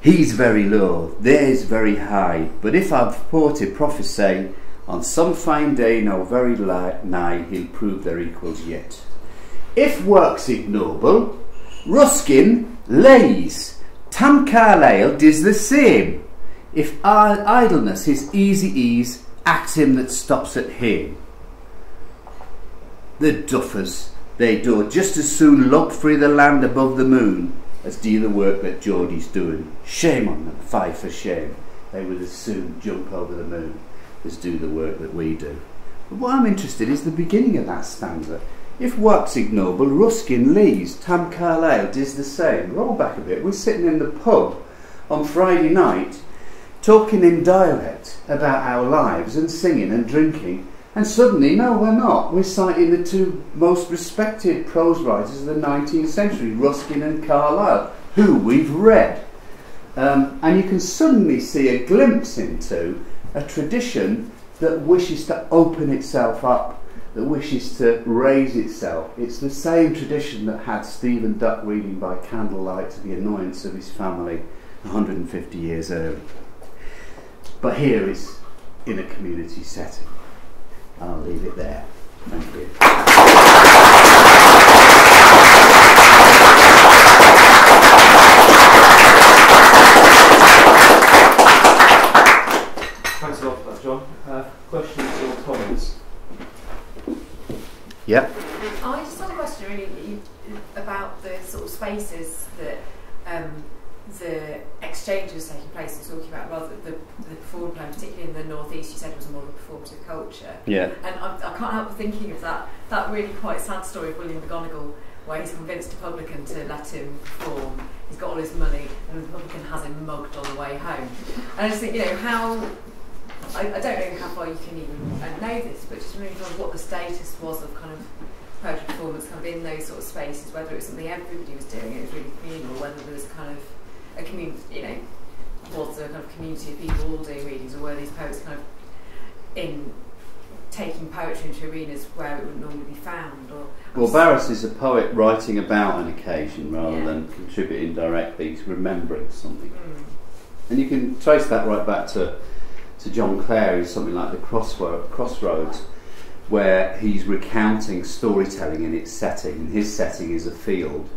S1: He's very low, theirs very high, but if I've ported prophesy, on some fine day, now very nigh, he'll prove their equals yet. If work's ignoble, Ruskin lays. Tam Carlyle does the same. If idleness is easy ease, act him that stops at him. The duffers, they do just as soon look free the land above the moon as do the work that Geordie's doing. Shame on them, five for shame. They would as soon jump over the moon as do the work that we do. But what I'm interested in is the beginning of that stanza. If work's ignoble, Ruskin leaves, Tam Carlyle does the same. Roll back a bit. We're sitting in the pub on Friday night talking in dialect about our lives and singing and drinking. And suddenly, no, we're not. We're citing the two most respected prose writers of the 19th century, Ruskin and Carlyle, who we've read. Um, and you can suddenly see a glimpse into a tradition that wishes to open itself up that wishes to raise itself. It's the same tradition that had Stephen Duck reading by candlelight to the annoyance of his family 150 years earlier. But here it's in a community setting. I'll leave it there. Thank you.
S2: Thanks a lot for that, John. Uh, questions or comments?
S1: Yeah.
S3: I just had a question really about the spaces that um, the exchange was taking place and talking about rather the, the performance plan, particularly in the northeast. You said it was more of a performative culture.
S1: Yeah.
S3: And I, I can't help thinking of that that really quite sad story of William McGonagall, where he's convinced a publican to let him perform. He's got all his money, and the publican has him mugged on the way home. And I just think, you know, how I, I, don't know how far you can even uh, know this, but just really what the status was of kind of poetry performance kind of in those sort of spaces, whether it was something everybody was doing, it was really communal, whether there was kind of a community, you know, was there a kind of community of people all doing readings, or were these poets kind of in taking poetry into arenas where it would normally be found? Or
S1: well, Barrass is a poet writing about an occasion rather
S3: yeah.
S1: than contributing directly. He's remembering something,
S3: mm.
S1: and you can trace that right back to to John Clare in something like the Crossroads. Where he's recounting storytelling in its setting. And his setting is a field.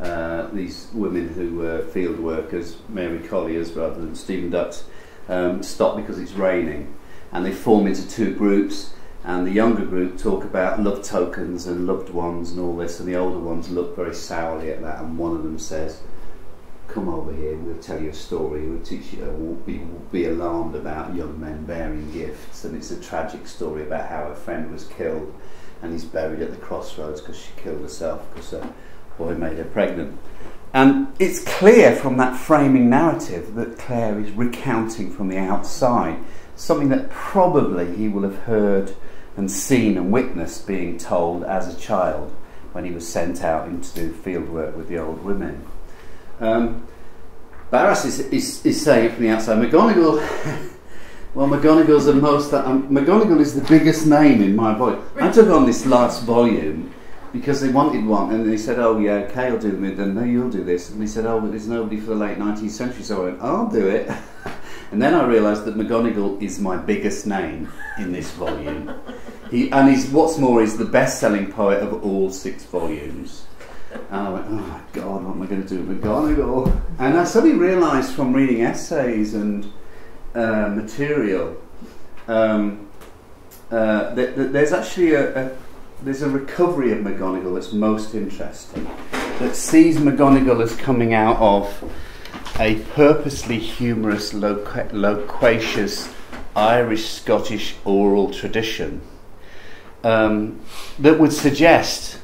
S1: Uh, these women who were field workers, Mary Colliers rather than Stephen Ducks, um, stop because it's raining, and they form into two groups. And the younger group talk about love tokens and loved ones and all this, and the older ones look very sourly at that. And one of them says, "Come over here. We'll tell you a story. We'll teach you. We'll be, we'll be alarmed about young men bearing gifts." And it's a tragic story about how a friend was killed, and he's buried at the crossroads because she killed herself because a boy made her pregnant. And it's clear from that framing narrative that Clare is recounting from the outside something that probably he will have heard and seen and witnessed being told as a child when he was sent out into field work with the old women. Um, Barrass is, is, is saying it from the outside. McGonagall, well, McGonagall's the most. Um, McGonagall is the biggest name in my book. I took on this last volume because they wanted one, and they said, "Oh yeah, okay, I'll do them." And no, you'll do this. And they said, "Oh, but there's nobody for the late 19th century." So I went, "I'll do it." and then I realised that McGonagall is my biggest name in this volume. He, and he's what's more, he's the best-selling poet of all six volumes. And I went, "Oh my God, what am I going to do with McGonagall?" And I suddenly realised from reading essays and uh, material um, uh, that, that there's actually a, a there's a recovery of McGonagall that's most interesting, that sees McGonagall as coming out of a purposely humorous, loqu- loquacious Irish Scottish oral tradition um, that would suggest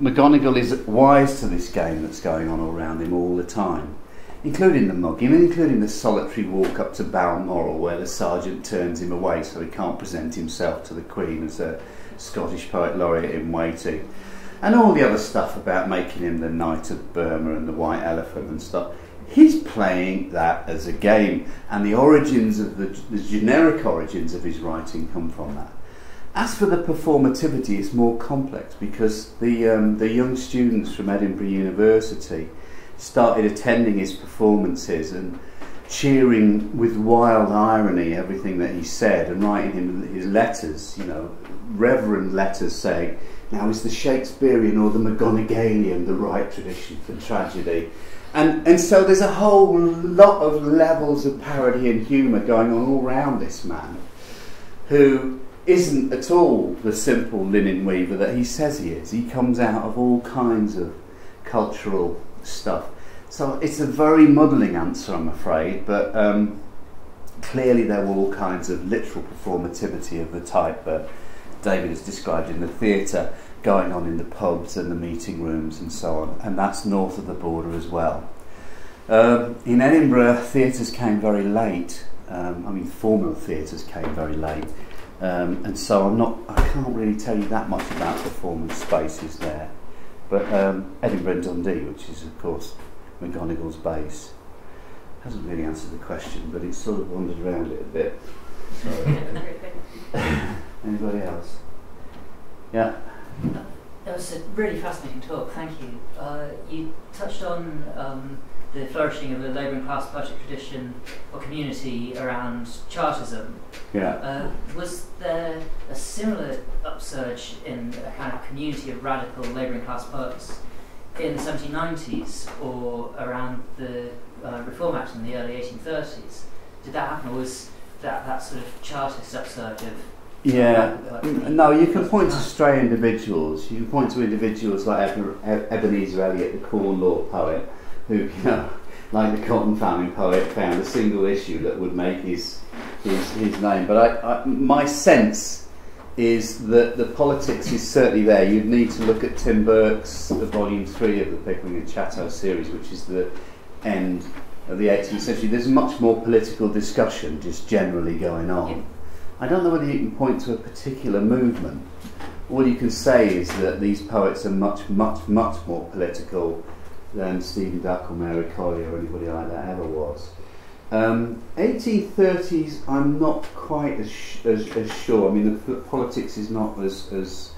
S1: McGonagall is wise to this game that's going on around him all the time, including the mugging, including the solitary walk up to Balmoral where the sergeant turns him away so he can't present himself to the Queen as a Scottish Poet Laureate in waiting, and all the other stuff about making him the Knight of Burma and the White Elephant and stuff. He's playing that as a game, and the origins of the, the generic origins of his writing come from that. As for the performativity, it's more complex because the um, the young students from Edinburgh University started attending his performances and cheering with wild irony everything that he said and writing him his letters, you know, reverend letters saying, now is the Shakespearean or the McGonagallian the right tradition for tragedy? And, and so there's a whole lot of levels of parody and humour going on all around this man, who isn't at all the simple linen weaver that he says he is. He comes out of all kinds of cultural stuff. So it's a very muddling answer, I'm afraid, but um, clearly there were all kinds of literal performativity of the type that David has described in the theatre going on in the pubs and the meeting rooms and so on, and that's north of the border as well. Um, in Edinburgh, theatres came very late. Um, I mean, formal theatres came very late, um, and so I'm not. I can't really tell you that much about performance spaces there. But um, Edinburgh and Dundee, which is of course McGonagall's base, hasn't really answered the question, but it's sort of wandered around it a bit. Anybody else? Yeah.
S4: That was a really fascinating talk, thank you. Uh, you touched on um, the flourishing of a labouring class poetic tradition or community around Chartism.
S1: Yeah.
S4: Uh, was there a similar upsurge in a kind of community of radical labouring class poets in the 1790s or around the uh, Reform Act in the early 1830s? Did that happen, or was that, that sort of Chartist upsurge of
S1: Yeah, no, you can point to stray individuals. You can point to individuals like Eb- Eb- Ebenezer Elliott, the Corn Law poet, who, you know, like the cotton famine poet, found a single issue that would make his his, his name. But I, I, my sense is that the politics is certainly there. You'd need to look at Tim Burke's the volume three of the Pickering and Chatto series, which is the end of the 18th century. There's much more political discussion just generally going on. I don't know whether you can point to a particular movement. All you can say is that these poets are much, much, much more political than Stephen Duck or Mary Collier or anybody like that ever was. Um, 1830s, I'm not quite as, as, as sure. I mean, the politics is not as, as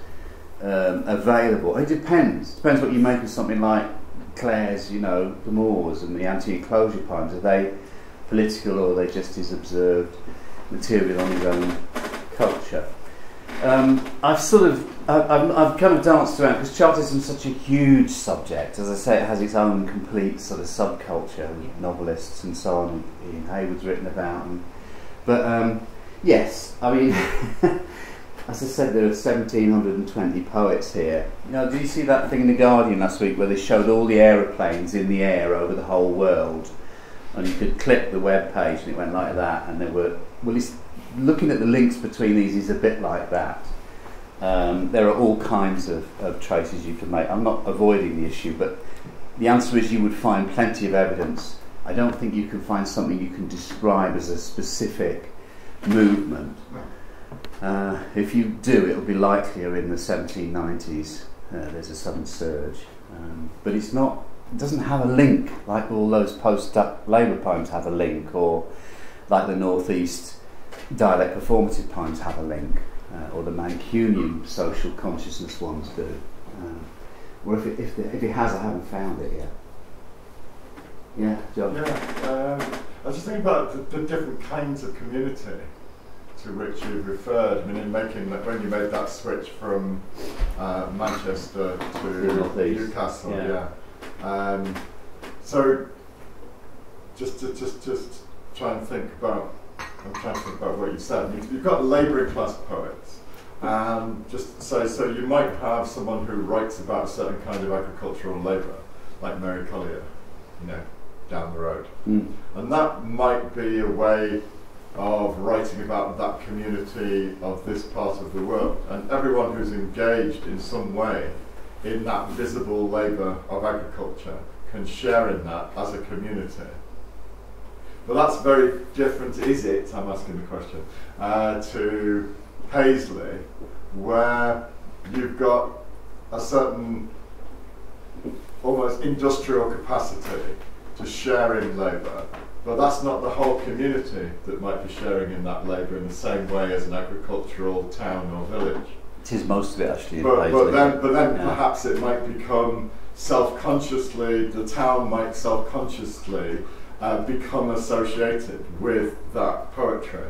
S1: um, available. It depends. Depends what you make of something like Clare's, you know, the Moors and the anti-enclosure poems. Are they political or are they just his observed material on his own culture? Um, I've sort of, I've, I've kind of danced around because Chartism's such a huge subject. As I say, it has its own complete sort of subculture, and novelists and so on. Ian Haywood's written about, and, but um, yes, I mean, as I said, there are 1,720 poets here. You know, did you see that thing in the Guardian last week where they showed all the aeroplanes in the air over the whole world, and you could click the web page and it went like that, and there were well, it's looking at the links between these is a bit like that. Um, there are all kinds of, of traces you can make. I'm not avoiding the issue, but the answer is you would find plenty of evidence. I don't think you can find something you can describe as a specific movement. Uh, if you do, it'll be likelier in the 1790s. Uh, there's a sudden surge, um, but it's not. It doesn't have a link like all those post-Labour poems have a link, or like the Northeast dialect performative poems have a link, uh, or the Mancunian social consciousness ones do. Um, or if it, if, the, if it has, I haven't found it yet. Yeah, John.
S5: Yeah, um, I was just thinking about the, the different kinds of community to which you referred. I mean, in making like, when you made that switch from uh, Manchester to. Newcastle,
S1: Yeah.
S5: yeah. Um, so, just to just just try and think about. I'm trying to think about what you said. You- You've got labouring class poets. Um, just so so you might have someone who writes about a certain kind of agricultural labour, like Mary Collier, you know, down the road.
S1: Mm.
S5: And that might be a way of writing about that community of this part of the world. And everyone who's engaged in some way in that visible labour of agriculture can share in that as a community. But that's very different, is it? I'm asking the question. Uh, to Paisley, where you've got a certain almost industrial capacity to share in labour, but that's not the whole community that might be sharing in that labour in the same way as an agricultural town or village.
S1: It is most of it actually
S5: But, but then, but then
S1: Yeah.
S5: perhaps it might become self-consciously, the town might self-consciously uh, become associated with that poetry.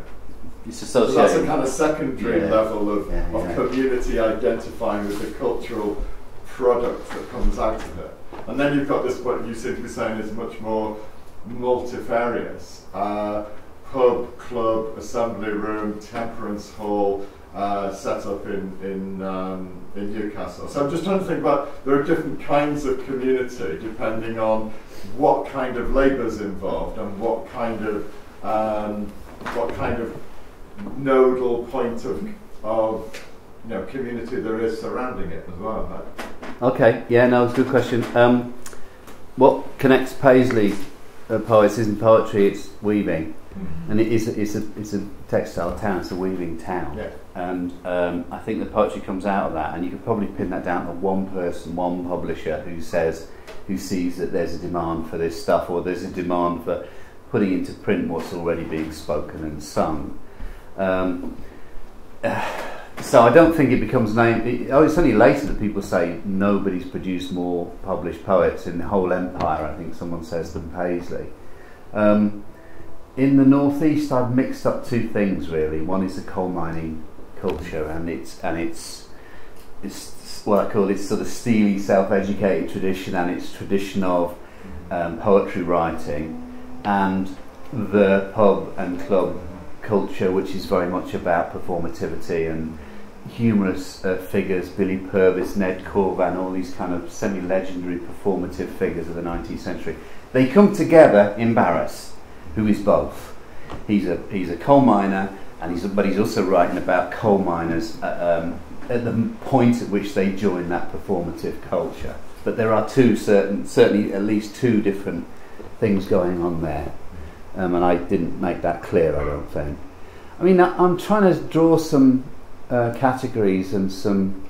S1: it's
S5: So that's a kind of secondary
S1: Yeah.
S5: level of,
S1: Yeah,
S5: of community identifying with the cultural product that comes out of it. And then you've got this, what you seem to be saying is much more multifarious. Uh, pub, club, assembly room, temperance hall, uh, set up in, in, um, in Newcastle. So I'm just trying to think about, there are different kinds of community depending on what kind of labour's involved and what kind of, um, what kind of nodal point of, of you know, community there is surrounding it as well.
S1: Okay, yeah, no, it's a good question. Um, what connects Paisley uh, poets isn't poetry; it's weaving, and it is it's a it's a textile town. It's a weaving town,
S5: yeah.
S1: And um, I think the poetry comes out of that. And you could probably pin that down to one person, one publisher who says who sees that there's a demand for this stuff, or there's a demand for putting into print what's already being spoken and sung. Um, so I don't think it becomes named. It, oh, it's only later that people say nobody's produced more published poets in the whole empire. I think someone says than Paisley. Um, in the northeast, I've mixed up two things really. One is the coal mining culture, and it's and it's it's what I call its sort of steely, self-educated tradition, and its tradition of um, poetry writing, and the pub and club culture, which is very much about performativity and humorous uh, figures, Billy Purvis, Ned Corvan, all these kind of semi-legendary performative figures of the 19th century. They come together in Barrass, who is both. He's a he's a coal miner, and he's but he's also writing about coal miners at, um, at the point at which they join that performative culture. But there are two certain, certainly at least two different things going on there, um, and I didn't make that clear. I don't think. I mean, I, I'm trying to draw some uh, categories and some,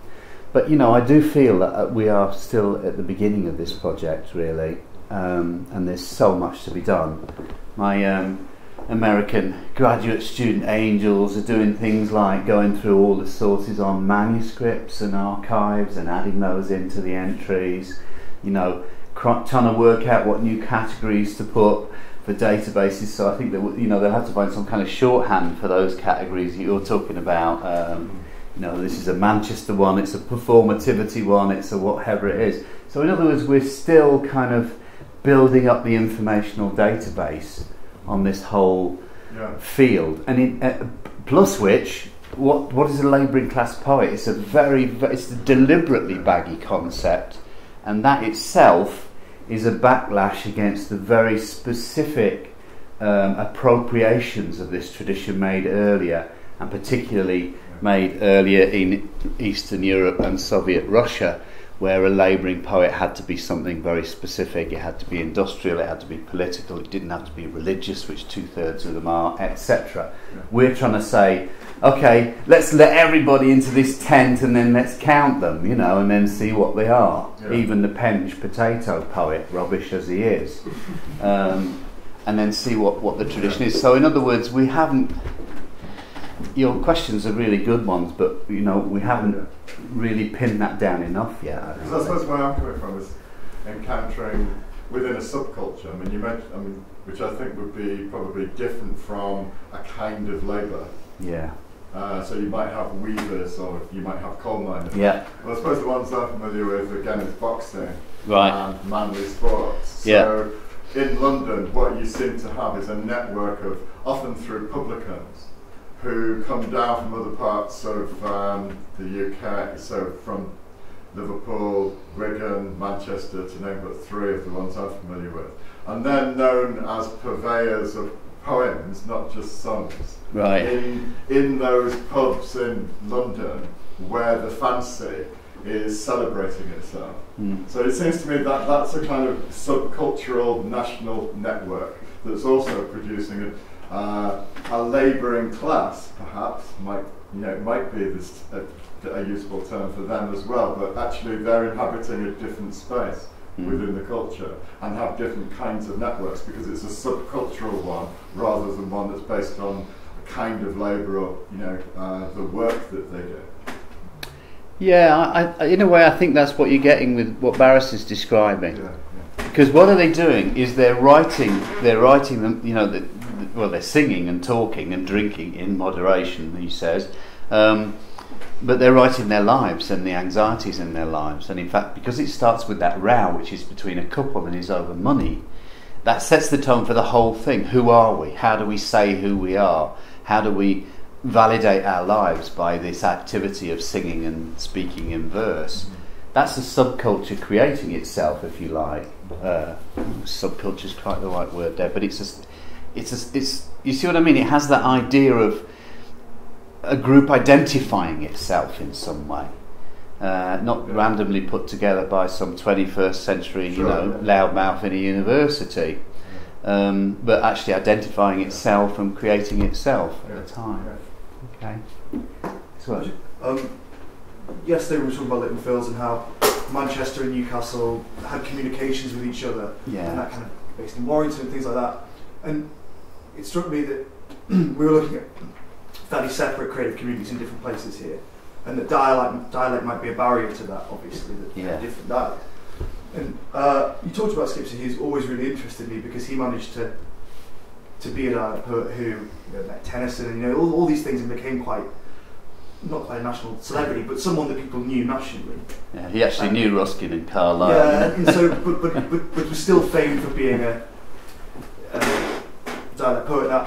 S1: but you know, I do feel that uh, we are still at the beginning of this project, really, um, and there's so much to be done. My um, American graduate student angels are doing things like going through all the sources on manuscripts and archives and adding those into the entries. You know, trying to work out what new categories to put for databases. So I think that you know they'll have to find some kind of shorthand for those categories that you're talking about. Um, you know, this is a Manchester one, it's a performativity one, it's a whatever it is. So, in other words, we're still kind of building up the informational database on this whole
S5: Yeah.
S1: field, and in, uh, plus which, what what is a labouring class poet? It's a very, ve- it's a deliberately baggy concept, and that itself is a backlash against the very specific um, appropriations of this tradition made earlier, and particularly made earlier in Eastern Europe and Soviet Russia, where a labouring poet had to be something very specific. It had to be industrial, it had to be political, it didn't have to be religious, which two thirds of them are, etc.
S5: Yeah.
S1: We're trying to say, okay, let's let everybody into this tent and then let's count them, you know, and then see what they are.
S5: Yeah.
S1: Even the Penge potato poet, rubbish as he is. Um, and then see what, what the tradition is. So, in other words, we haven't. Your questions are really good ones, but you know we haven't really pinned that down enough yet. I
S5: I suppose where I'm coming from is encountering within a subculture. I mean, you mentioned, I mean, which I think would be probably different from a kind of labour.
S1: Yeah,
S5: Uh, so you might have weavers or you might have coal miners.
S1: yeah,
S5: Well, I suppose the ones I'm familiar with again is boxing
S1: right,
S5: and manly sports.
S1: Yeah.
S5: So in London, what you seem to have is a network of often through publicans who come down from other parts of um, the UK. So from Liverpool, Wigan, Manchester, to name but three of the ones I'm familiar with, and they're known as purveyors of poems, not just songs
S1: right.
S5: in in those pubs in London where the fancy is celebrating itself.
S1: Mm.
S5: So it seems to me that that's a kind of subcultural national network that's also producing a, uh, a labouring class, perhaps might you know might be this a, a useful term for them as well, but actually they're inhabiting a different space
S1: Mm.
S5: within the culture and have different kinds of networks because it's a subcultural one rather than one that's based on a kind of labour or you know uh, the work that they do.
S1: Yeah, I, I, in a way, I think that's what you're getting with what Barrass is describing.
S5: Yeah, yeah.
S1: Because what are they doing? Is they're writing, they're writing them. You know, the, well, they're singing and talking and drinking in moderation. He says, um, but they're writing their lives and the anxieties in their lives. And in fact, because it starts with that row, which is between a couple and is over money, that sets the tone for the whole thing. Who are we? How do we say who we are? How do we validate our lives by this activity of singing and speaking in verse? That's a subculture creating itself, if you like. Uh, subculture is quite the right word there, but it's a, it's a, it's you see what I mean. It has that idea of a group identifying itself in some way, uh, not
S5: Yeah.
S1: randomly put together by some 21st century, you know,
S5: yeah.
S1: loudmouth in a university, um, but actually identifying itself and creating itself
S5: Yeah.
S1: at a time.
S5: Yeah.
S1: Okay. So,
S6: Um, yesterday we were talking about Lit and Phils and how Manchester and Newcastle had communications with each other, and that kind of based in Warrington and things like that. And it struck me that we were looking at fairly separate creative communities in different places here, and that dialect dialect might be a barrier to that. Obviously, that
S1: Yeah.
S6: different dialect. And uh, you talked about Skipsey. He's always really interested me because he managed to to be a dialect poet who you know, met Tennyson and you know all, all these things and became quite not quite a national celebrity, but someone that people knew nationally.
S1: yeah, he actually knew Ruskin and Carlyle.
S6: Yeah, and so but, but, but, but was still famed for being a dialect poet. Now,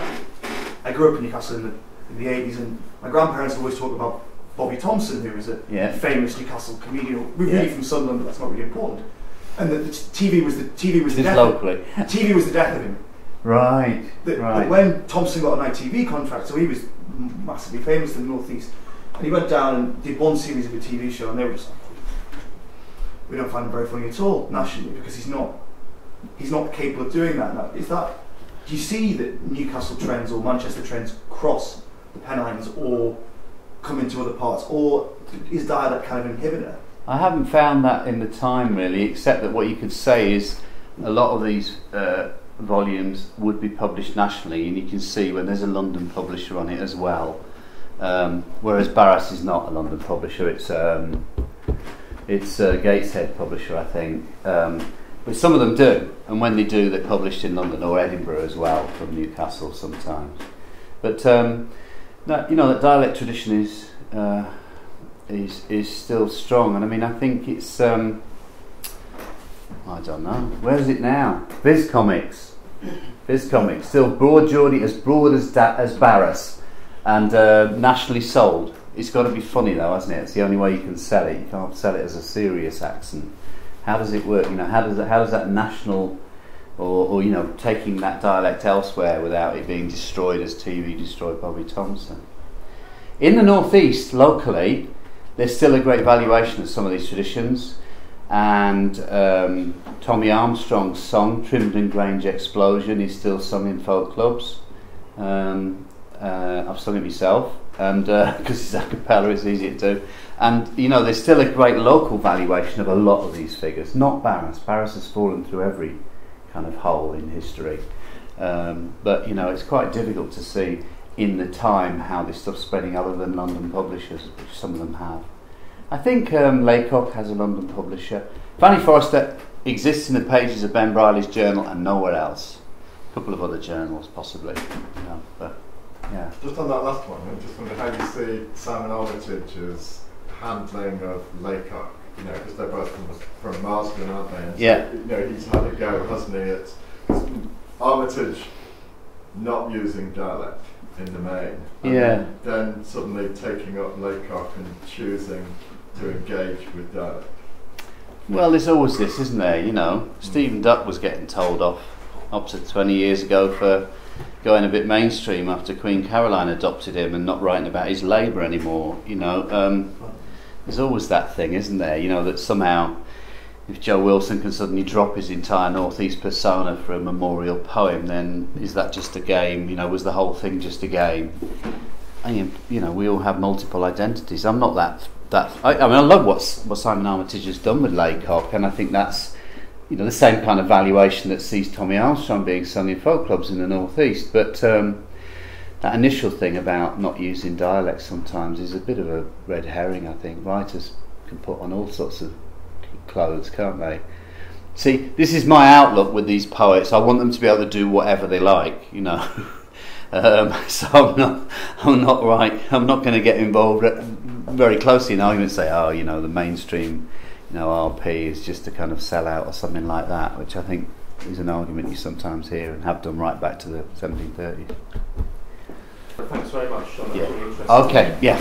S6: I grew up in Newcastle in the, in the 80s, and my grandparents always talk about Bobby Thompson, who was a
S1: Yeah.
S6: famous Newcastle comedian, really
S1: Yeah.
S6: from Sunderland, but that's not really important. And the, the TV was the TV was the death.
S1: locally.
S6: TV was the death of him.
S1: Right.
S6: That,
S1: Right.
S6: that when Thompson got an ITV contract, so he was massively famous in the northeast, and he went down and did one series of a TV show, and they were just like, we don't find him very funny at all nationally because he's not he's not capable of doing that. Now, is that do you see that Newcastle trends or Manchester trends cross the Pennines or come into other parts, or is dialect kind of inhibitor?
S1: I haven't found that in the time really, except that what you could say is a lot of these uh, volumes would be published nationally, and you can see when there's a London publisher on it as well. Um, whereas Barrass is not a London publisher; it's um, it's a Gateshead publisher, I think. Um, but some of them do, and when they do, they're published in London or Edinburgh as well, from Newcastle sometimes. But um, that, you know, that dialect tradition is uh, is is still strong, and I mean I think it's um, I don't know where is it now? Viz Comics, Viz Comics still broad Geordie as broad as da- as Barrass, and uh, nationally sold. It's got to be funny though, hasn't it? It's the only way you can sell it. You can't sell it as a serious accent. How does it work? You know, how does it, how does that national or, or you know taking that dialect elsewhere without it being destroyed as TV destroyed Bobby Thompson? In the northeast, locally, there's still a great valuation of some of these traditions. And um, Tommy Armstrong's song, Trimdon Grange Explosion, is still sung in folk clubs. Um, uh, I've sung it myself, and because it's a cappella, it's easy to do. And you know, there's still a great local valuation of a lot of these figures. Not Barrass. Barrass has fallen through every kind of hole in history. Um, but you know, it's quite difficult to see in the time how this stuff's spreading other than London publishers, which some of them have. I think um, Laycock has a London publisher. Fanny Forrester exists in the pages of Ben Brierley's journal and nowhere else. A couple of other journals, possibly. You know, yeah.
S5: Just on that last one, I just wonder how you see Simon Armitage's handling of Laycock. You know, because they're both from, from Marsden, aren't they? And so,
S1: Yeah.
S5: You know, he's had a go, hasn't he? At Armitage not using dialect in the main. and
S1: Yeah.
S5: Then, then suddenly taking up Laycock and choosing to engage with dialect.
S1: Well, there's always this, isn't there? You know, hmm. Stephen Duck was getting told off up to 20 years ago for going a bit mainstream after Queen Caroline adopted him and not writing about his labour anymore. You know, um, there's always that thing, isn't there? You know, that somehow if Joe Wilson can suddenly drop his entire Northeast persona for a memorial poem, then is that just a game? You know, was the whole thing just a game? I mean, you know, we all have multiple identities. I'm not that that. I, I mean, I love what's, what Simon Armitage has done with Laycock, and I think that's you know the same kind of valuation that sees Tommy Armstrong being sung in folk clubs in the northeast. But um, that initial thing about not using dialect sometimes is a bit of a red herring. I think writers can put on all sorts of clothes, can't they? See, this is my outlook with these poets. I want them to be able to do whatever they like, you know. um, so I'm not, I'm not right. I'm not going to get involved very closely in arguments. Say, oh, you know, the mainstream, know, RP is just a kind of sellout or something like that, which I think is an argument you sometimes hear and have done right back to the 1730s.
S2: Thanks very much, Sean.
S1: Yeah.
S2: really.
S1: Okay, yeah.